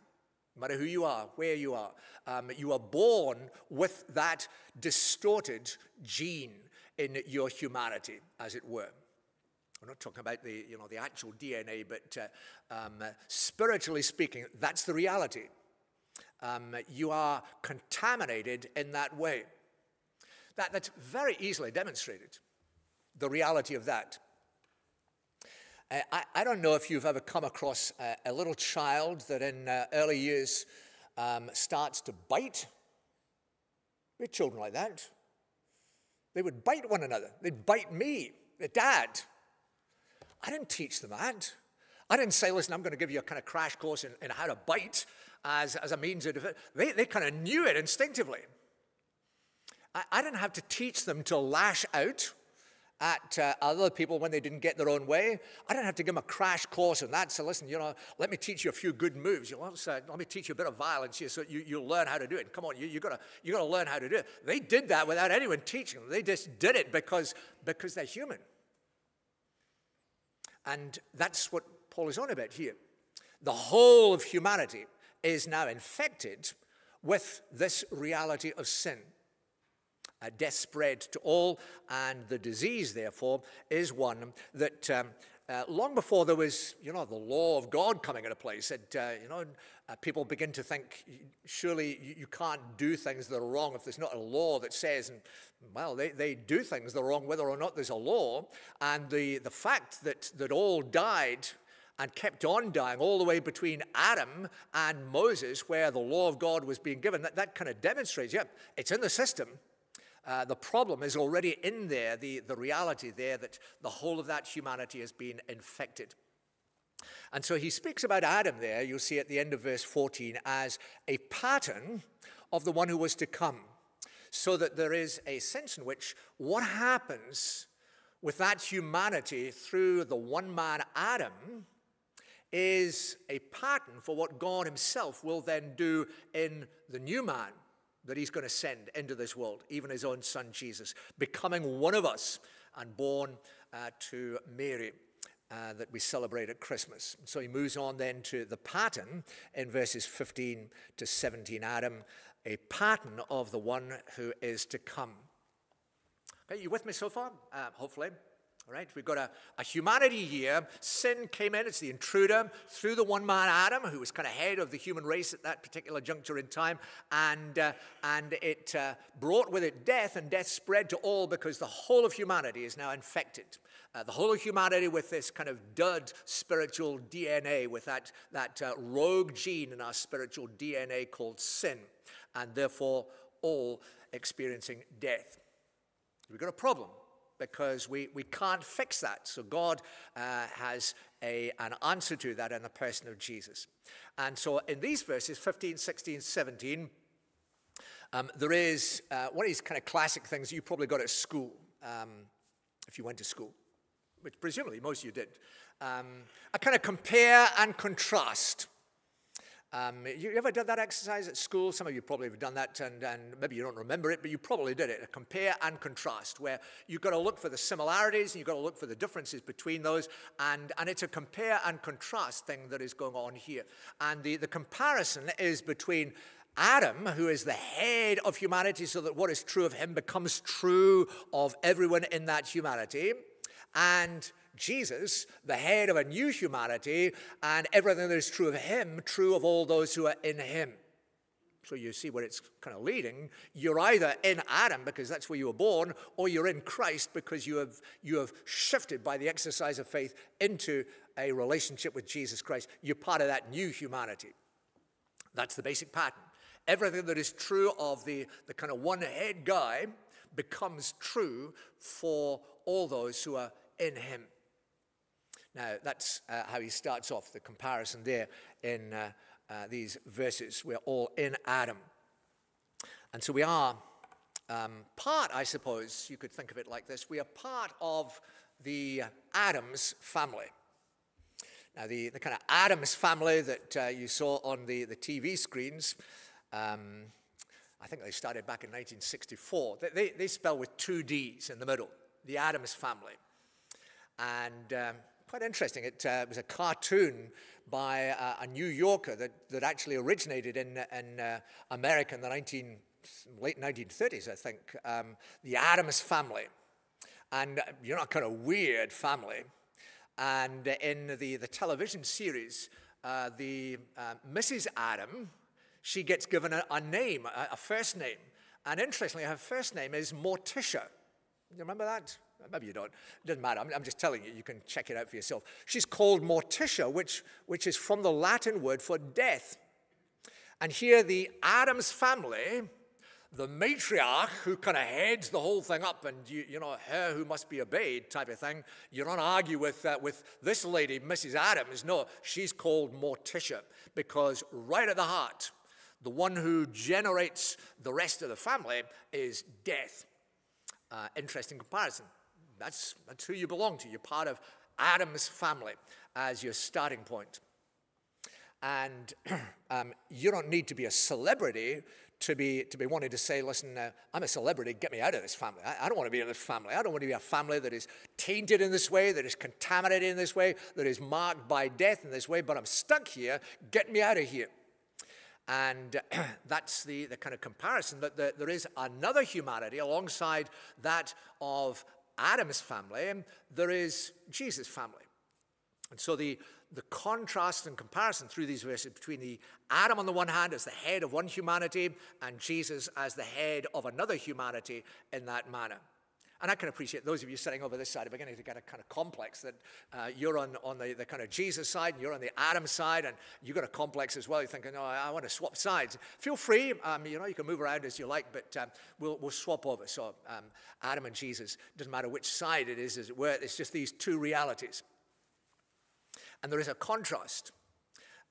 matter who you are, where you are. Um, you are born with that distorted gene in your humanity, as it were. We're not talking about the, you know, the actual DNA, but uh, um, spiritually speaking, that's the reality. Um, you are contaminated in that way. That, that's very easily demonstrated, the reality of that. I, I don't know if you've ever come across a, a little child that in uh, early years um, starts to bite. We had children like that. They would bite one another. They'd bite me, their dad. I didn't teach them that. I didn't say, listen, I'm going to give you a kind of crash course in, in how to bite as, as a means of defense. They, they kind of knew it instinctively. I, I didn't have to teach them to lash out at uh, other people when they didn't get their own way. I didn't have to give them a crash course on that. So listen, you know, let me teach you a few good moves. You know, so let me teach you a bit of violence here so you, you'll learn how to do it. Come on, you, you gotta, you gotta learn how to do it. They did that without anyone teaching them. They just did it because, because they're human. And that's what Paul is on about here. The whole of humanity is now infected with this reality of sin. Uh, death spread to all, and the disease, therefore, is one that um, uh, long before there was, you know, the law of God coming into place, that, uh, you know, uh, people begin to think, surely you, can't do things that are wrong if there's not a law that says, and well, they, they do things that are wrong whether or not there's a law. And the, the fact that, that all died and kept on dying all the way between Adam and Moses, where the law of God was being given, that, that kind of demonstrates, yeah, it's in the system. Uh, the problem is already in there, the, the reality there that the whole of that humanity has been infected. And so he speaks about Adam there, you'll see at the end of verse 14, as a pattern of the one who was to come. So that there is a sense in which what happens with that humanity through the one man Adam is a pattern for what God Himself will then do in the new man that He's going to send into this world, even His own Son Jesus, becoming one of us and born uh, to Mary. Uh, that we celebrate at Christmas. So he moves on then to the pattern in verses 15 to 17. Adam, a pattern of the one who is to come. Okay, you with me so far? Uh, hopefully. All right, we've got a, a humanity here. Sin came in, it's the intruder through the one man Adam, who was kind of head of the human race at that particular juncture in time. And, uh, and it uh, brought with it death, and death spread to all because the whole of humanity is now infected. Uh, the whole of humanity with this kind of dud spiritual DNA, with that, that uh, rogue gene in our spiritual DNA called sin, and therefore all experiencing death. We've got a problem because we, we can't fix that. So God uh, has a, an answer to that in the person of Jesus. And so in these verses, 15, 16, 17, um, there is uh, one of these kind of classic things you probably got at school, um, if you went to school, which presumably most of you did. Um, a kind of compare and contrast. Um, you ever done that exercise at school? Some of you probably have done that, and, and maybe you don't remember it, but you probably did it. A compare and contrast, where you've got to look for the similarities and you've got to look for the differences between those, and, and it's a compare and contrast thing that is going on here. And the, the comparison is between Adam, who is the head of humanity, so that what is true of him becomes true of everyone in that humanity, and Jesus, the head of a new humanity, and everything that is true of him, true of all those who are in him. So you see where it's kind of leading. You're either in Adam because that's where you were born, or you're in Christ because you have, you have shifted by the exercise of faith into a relationship with Jesus Christ. You're part of that new humanity. That's the basic pattern. Everything that is true of the, the kind of one head guy becomes true for all those who are in him. Now, that's uh, how he starts off the comparison there in uh, uh, these verses. We're all in Adam. And so we are um, part, I suppose, you could think of it like this we are part of the Adams family. Now, the, the kind of Addams family that uh, you saw on the, the TV screens, um, I think they started back in 1964. They, they, they, spell with two D's in the middle, the Addams family. And um, quite interesting. It uh, was a cartoon by uh, a New Yorker that, that actually originated in, in uh, America in the 19, late 1930s, I think, um, the Addams family. And uh, you're not kind of weird family. And in the, the television series, uh, the uh, Mrs. Adam, she gets given a, a name, a, a first name. And interestingly, her first name is Morticia. You remember that? Maybe you don't. It doesn't matter. I'm, I'm, just telling you. You can check it out for yourself. She's called Morticia, which, which is from the Latin word for death. And here, the Addams family, the matriarch who kind of heads the whole thing up, and you, you know, her who must be obeyed type of thing. You don't argue with, uh, with this lady, Mrs. Addams. No, she's called Morticia because right at the heart, the one who generates the rest of the family is death. Uh, interesting comparison. That's, that's who you belong to. You're part of Adam's family as your starting point. And [CLEARS THROAT] um, you don't need to be a celebrity to be, to be wanting to say, listen, uh, I'm a celebrity, get me out of this family. I, I, don't want to be in this family. I don't want to be a family that is tainted in this way, that is contaminated in this way, that is marked by death in this way, but I'm stuck here. Get me out of here. And [CLEARS THROAT] that's the, the kind of comparison that the, there is another humanity alongside that of Adam's family, there is Jesus' family. And so the, the contrast and comparison through these verses between the Adam on the one hand as the head of one humanity and Jesus as the head of another humanity in that manner. And I can appreciate those of you sitting over this side are beginning to get a kind of complex that uh, you're on, on the, the kind of Jesus side and you're on the Adam side and you've got a complex as well. You're thinking, oh, I, I want to swap sides. Feel free. Um, you know, you can move around as you like, but um, we'll, we'll swap over. So um, Adam and Jesus, doesn't matter which side it is, as it were. It's just these two realities. And there is a contrast,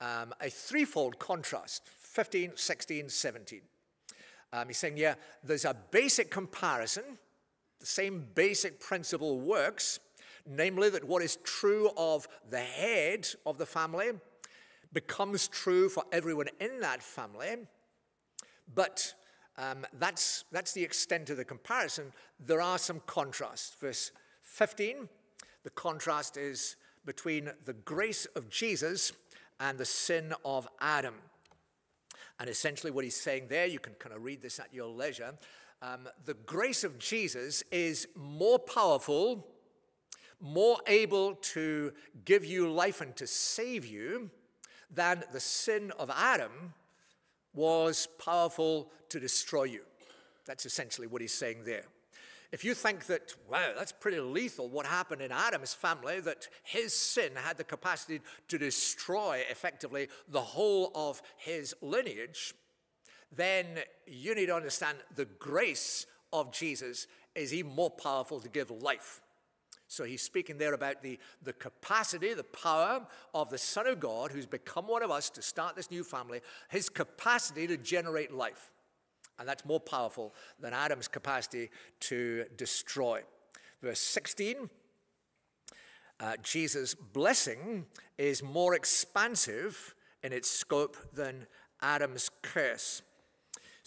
um, a threefold contrast 15, 16, 17. Um, he's saying, yeah, there's a basic comparison The same basic principle works, namely that what is true of the head of the family becomes true for everyone in that family, but um, that's, that's the extent of the comparison. There are some contrasts. Verse 15, the contrast is between the grace of Jesus and the sin of Adam. And essentially, what he's saying there, you can kind of read this at your leisure. Um, the grace of Jesus is more powerful, more able to give you life and to save you than the sin of Adam was powerful to destroy you. That's essentially what he's saying there. If you think that, wow, that's pretty lethal, what happened in Adam's family, that his sin had the capacity to destroy effectively the whole of his lineage, then you need to understand the grace of Jesus is even more powerful to give life. So he's speaking there about the, the capacity, the power of the Son of God who's become one of us to start this new family, his capacity to generate life. And that's more powerful than Adam's capacity to destroy. Verse 16 uh, Jesus' blessing is more expansive in its scope than Adam's curse.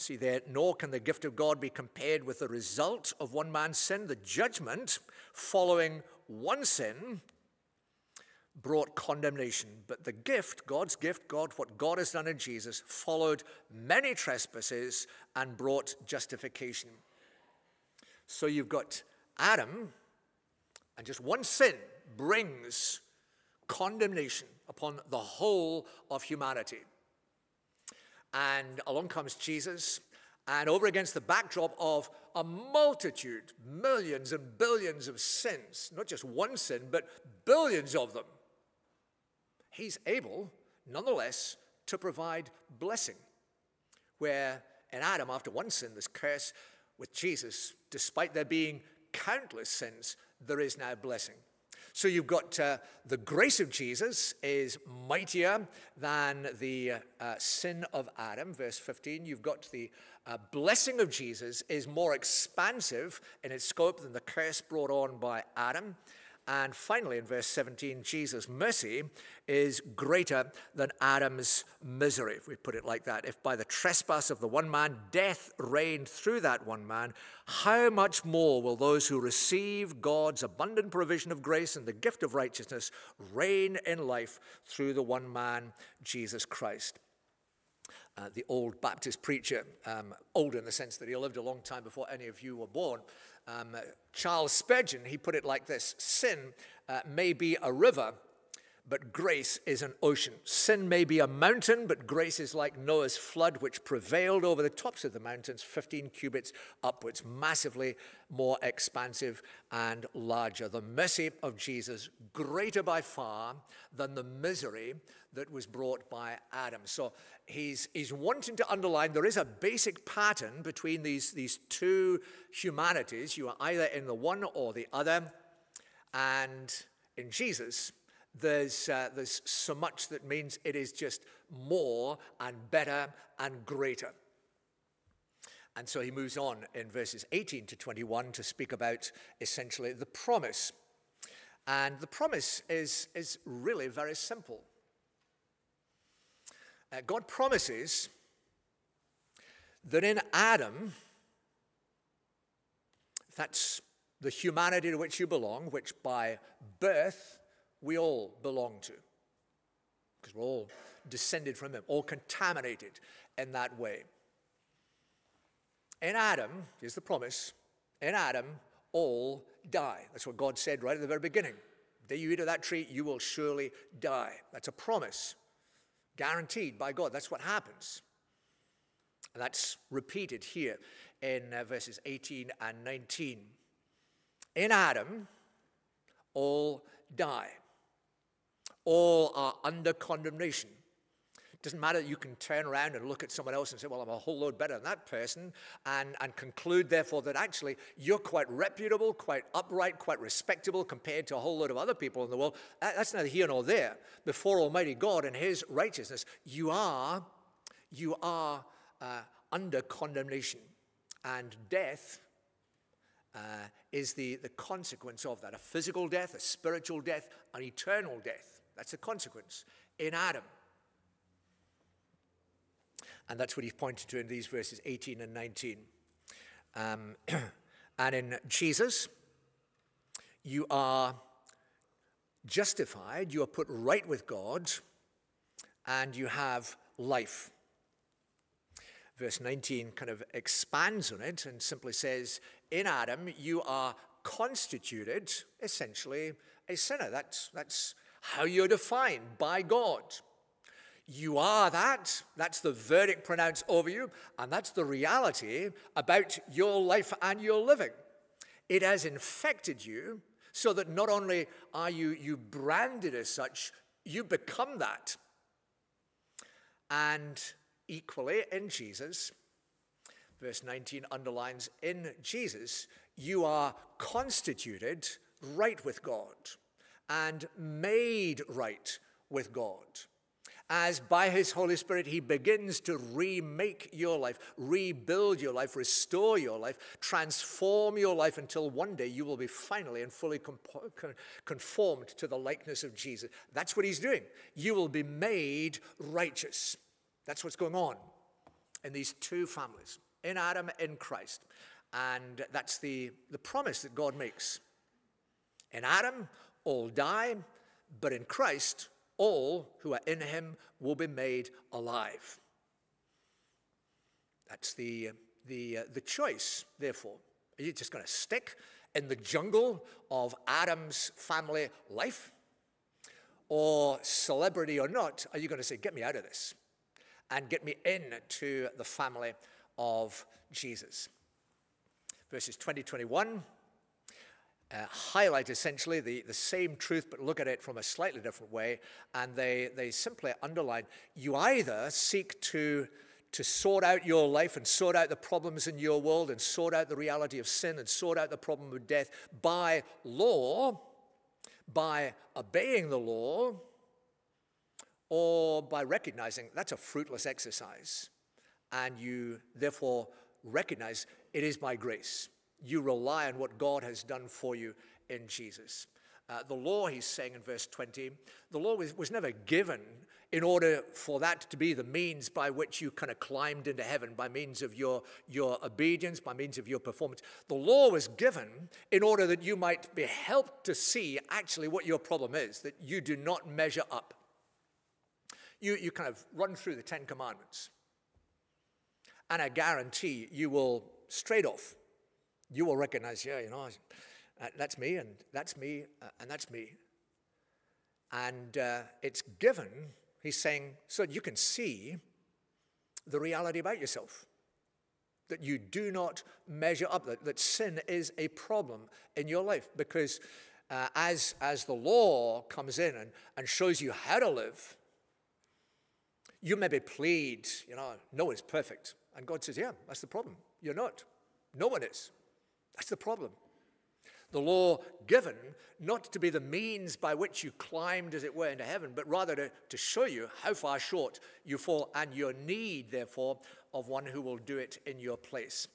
See there, nor can the gift of God be compared with the result of one man's sin. The judgment following one sin brought condemnation. But the gift, God's gift, God, what God has done in Jesus, followed many trespasses and brought justification. So you've got Adam, and just one sin brings condemnation upon the whole of humanity. And along comes Jesus, and over against the backdrop of a multitude, millions and billions of sins, not just one sin, but billions of them he's able, nonetheless, to provide blessing. Where in Adam, after one sin, this curse, with Jesus, despite there being countless sins, there is now blessing. So you've got uh, the grace of Jesus is mightier than the uh, sin of Adam, verse 15. You've got the uh, blessing of Jesus is more expansive in its scope than the curse brought on by Adam. And finally, in verse 17, Jesus' mercy is greater than Adam's misery, if we put it like that. If by the trespass of the one man death reigned through that one man, how much more will those who receive God's abundant provision of grace and the gift of righteousness reign in life through the one man, Jesus Christ? Uh, the old Baptist preacher, um, old in the sense that he lived a long time before any of you were born, um, Charles Spurgeon, he put it like this Sin uh, may be a river, but grace is an ocean. Sin may be a mountain, but grace is like Noah's flood, which prevailed over the tops of the mountains 15 cubits upwards, massively more expansive and larger. The mercy of Jesus, greater by far than the misery that was brought by Adam. So he's, he's wanting to underline there is a basic pattern between these, these two humanities. You are either in the one or the other. And in Jesus, there's, uh, there's so much that means it is just more and better and greater. And so he moves on in verses 18 to 21 to speak about essentially the promise. And the promise is, is really very simple. Uh, God promises that in Adam, that's the humanity to which you belong, which by birth we all belong to, because we're all descended from him, all contaminated in that way. In Adam, here's the promise in Adam, all die. That's what God said right at the very beginning. The day you eat of that tree, you will surely die. That's a promise guaranteed by God. That's what happens. That's repeated here in uh, verses 18 and 19. In Adam, all die, all are under condemnation. Doesn't matter you can turn around and look at someone else and say, Well, I'm a whole load better than that person, and, and conclude, therefore, that actually you're quite reputable, quite upright, quite respectable compared to a whole load of other people in the world. That's neither here nor there. Before Almighty God and His righteousness, you are, you are uh, under condemnation. And death uh, is the, the consequence of that a physical death, a spiritual death, an eternal death. That's the consequence in Adam. And that's what he's pointed to in these verses 18 and 19. Um, [CLEARS THROAT] and in Jesus, you are justified, you are put right with God, and you have life. Verse 19 kind of expands on it and simply says, In Adam, you are constituted essentially a sinner. That's, that's how you're defined by God. You are that. That's the verdict pronounced over you, and that's the reality about your life and your living. It has infected you so that not only are you, you branded as such, you become that. And equally in Jesus, verse 19 underlines in Jesus, you are constituted right with God and made right with God as by his Holy Spirit he begins to remake your life, rebuild your life, restore your life, transform your life until one day you will be finally and fully conformed to the likeness of Jesus. That's what he's doing. You will be made righteous. That's what's going on in these two families, in Adam, in Christ. And that's the, the promise that God makes. In Adam, all die, but in Christ, all who are in him will be made alive. That's the, the, uh, the choice, therefore. Are you just going to stick in the jungle of Adam's family life? Or celebrity or not, are you going to say, Get me out of this and get me into the family of Jesus? Verses 20, 21 uh, highlight essentially the, the same truth but look at it from a slightly different way. And they, they simply underline you either seek to, to sort out your life and sort out the problems in your world and sort out the reality of sin and sort out the problem of death by law, by obeying the law, or by recognizing that's a fruitless exercise. And you therefore recognize it is by grace you rely on what God has done for you in Jesus. Uh, the law, he's saying in verse 20, the law was, was never given in order for that to be the means by which you kind of climbed into heaven, by means of your, your obedience, by means of your performance. The law was given in order that you might be helped to see actually what your problem is, that you do not measure up. You, you kind of run through the Ten Commandments, and I guarantee you will straight off you will recognize, yeah, you know, uh, that's me, and that's me, uh, and that's me. And uh, it's given, he's saying, so you can see the reality about yourself. That you do not measure up, that, that sin is a problem in your life. Because uh, as, as the law comes in and, and shows you how to live, you maybe plead, you know, no one's perfect. And God says, yeah, that's the problem. You're not. No one is. That's the problem. The law given not to be the means by which you climbed, as it were, into heaven, but rather to, to show you how far short you fall and your need, therefore, of one who will do it in your place.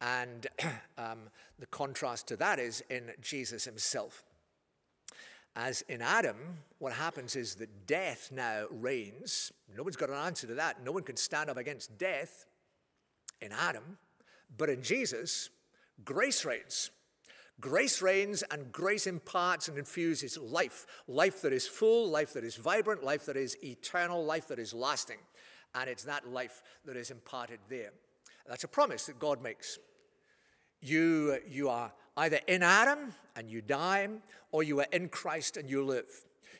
And [CLEARS THROAT] um, the contrast to that is in Jesus himself. As in Adam, what happens is that death now reigns. No one's got an answer to that. No one can stand up against death in Adam. But in Jesus, Grace reigns. Grace reigns and grace imparts and infuses life. Life that is full, life that is vibrant, life that is eternal, life that is lasting. And it's that life that is imparted there. That's a promise that God makes. You, you are either in Adam and you die, or you are in Christ and you live.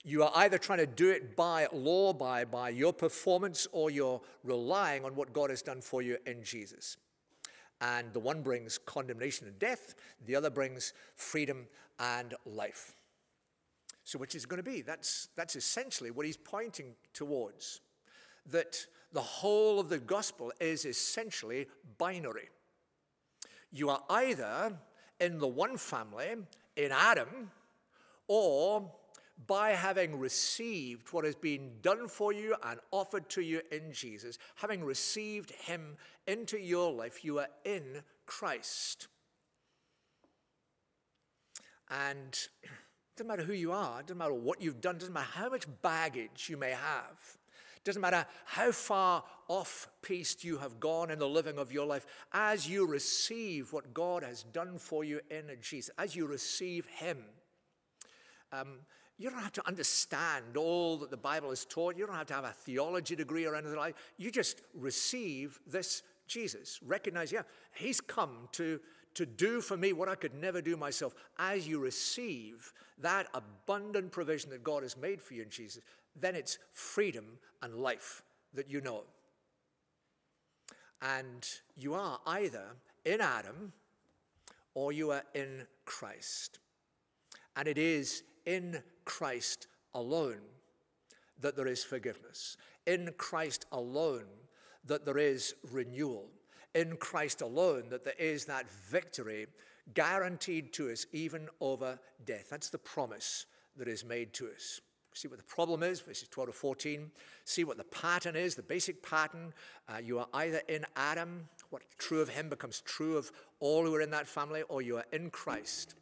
You are either trying to do it by law, by, by your performance, or you're relying on what God has done for you in Jesus. And the one brings condemnation and death, the other brings freedom and life. So, which is going to be? That's, that's essentially what he's pointing towards. That the whole of the gospel is essentially binary. You are either in the one family, in Adam, or by having received what has been done for you and offered to you in Jesus, having received Him into your life, you are in Christ. And it doesn't matter who you are, it doesn't matter what you've done, it doesn't matter how much baggage you may have, it doesn't matter how far off piste you have gone in the living of your life, as you receive what God has done for you in Jesus, as you receive Him. Um, you don't have to understand all that the Bible has taught. You don't have to have a theology degree or anything like that. You just receive this Jesus. Recognize, yeah, He's come to, to do for me what I could never do myself. As you receive that abundant provision that God has made for you in Jesus, then it's freedom and life that you know. And you are either in Adam or you are in Christ. And it is in Christ alone that there is forgiveness. In Christ alone that there is renewal. In Christ alone that there is that victory guaranteed to us even over death. That's the promise that is made to us. See what the problem is, verses 12 to 14. See what the pattern is, the basic pattern. Uh, you are either in Adam, what true of him becomes true of all who are in that family, or you are in Christ.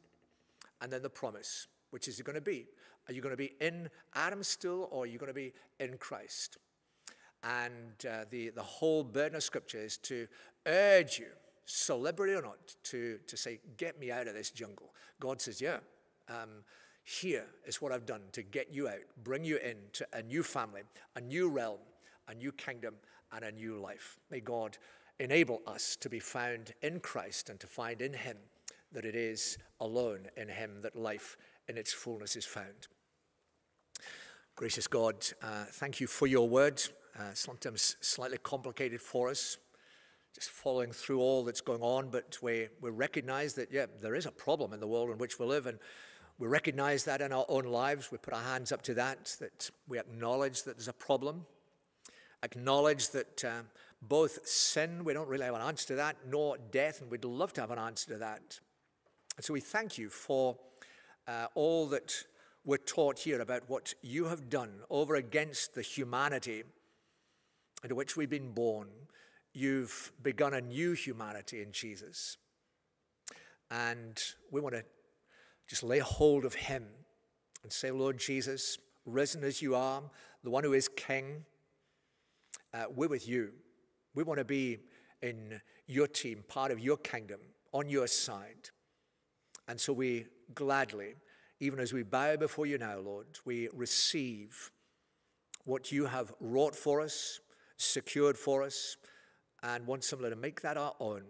And then the promise, which is it going to be? Are you going to be in Adam still, or are you going to be in Christ? And uh, the, the whole burden of Scripture is to urge you, celebrity or not, to, to say, Get me out of this jungle. God says, Yeah, um, here is what I've done to get you out, bring you into a new family, a new realm, a new kingdom, and a new life. May God enable us to be found in Christ and to find in Him that it is alone in Him that life in its fullness is found. Gracious God, uh, thank you for your word. Uh, sometimes slightly complicated for us, just following through all that's going on, but we, we recognize that, yeah, there is a problem in the world in which we live, and we recognize that in our own lives. We put our hands up to that, that we acknowledge that there's a problem, acknowledge that uh, both sin, we don't really have an answer to that, nor death, and we'd love to have an answer to that. And so we thank you for uh, all that we're taught here about what you have done over against the humanity into which we've been born. You've begun a new humanity in Jesus. And we want to just lay hold of him and say, Lord Jesus, risen as you are, the one who is king, uh, we're with you. We want to be in your team, part of your kingdom, on your side. And so we gladly even as we bow before you now, Lord, we receive what you have wrought for us, secured for us, and want simply to make that our own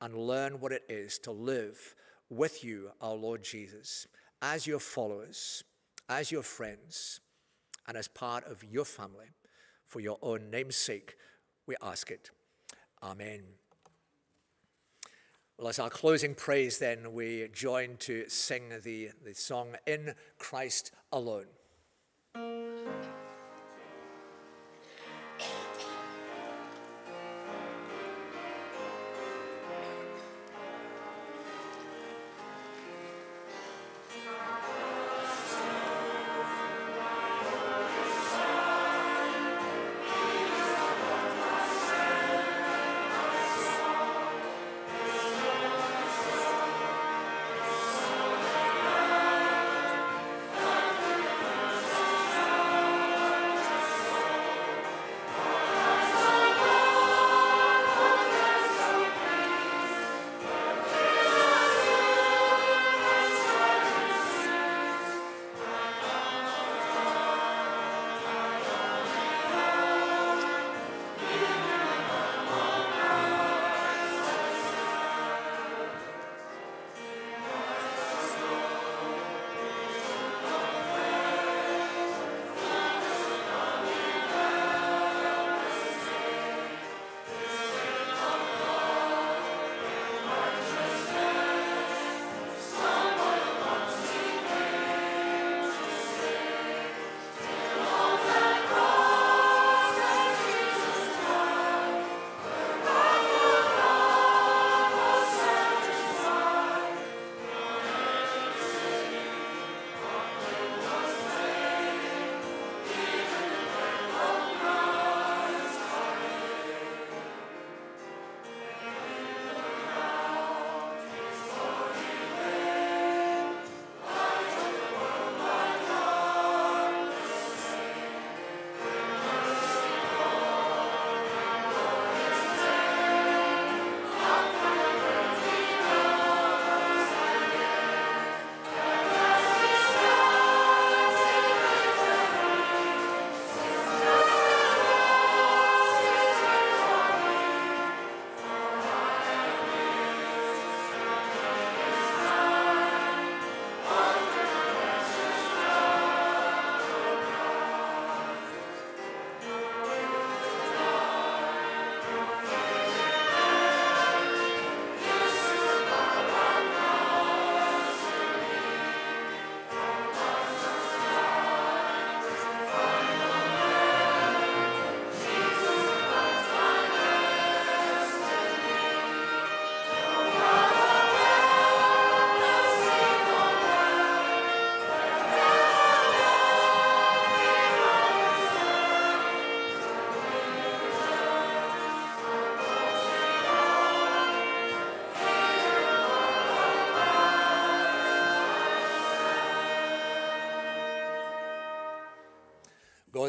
and learn what it is to live with you, our Lord Jesus, as your followers, as your friends, and as part of your family. For your own name's sake, we ask it. Amen. Well, as our closing praise, then, we join to sing the, the song In Christ Alone.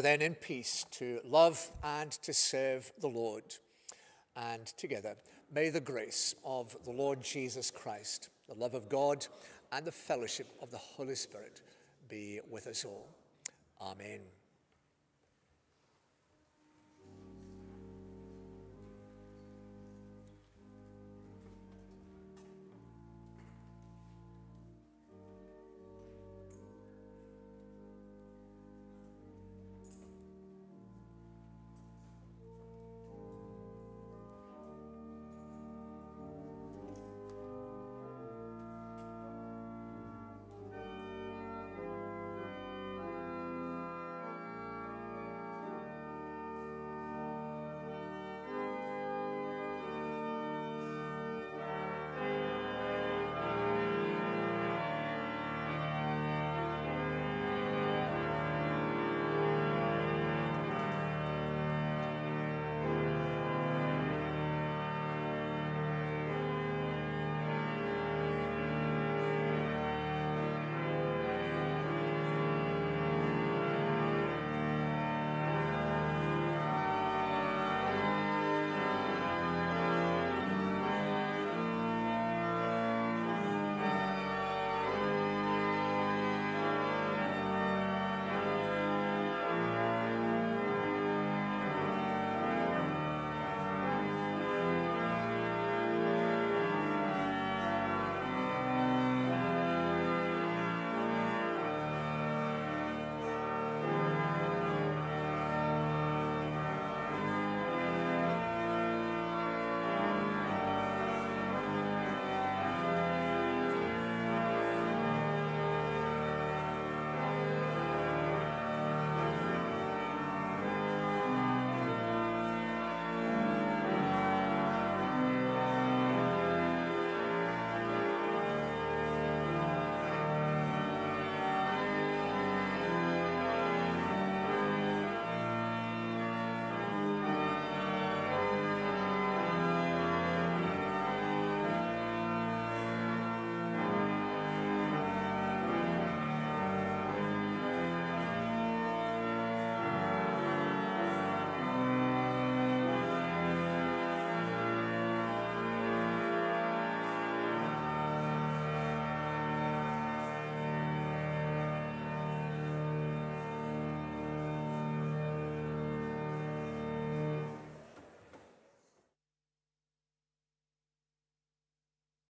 Then in peace to love and to serve the Lord. And together, may the grace of the Lord Jesus Christ, the love of God, and the fellowship of the Holy Spirit be with us all. Amen.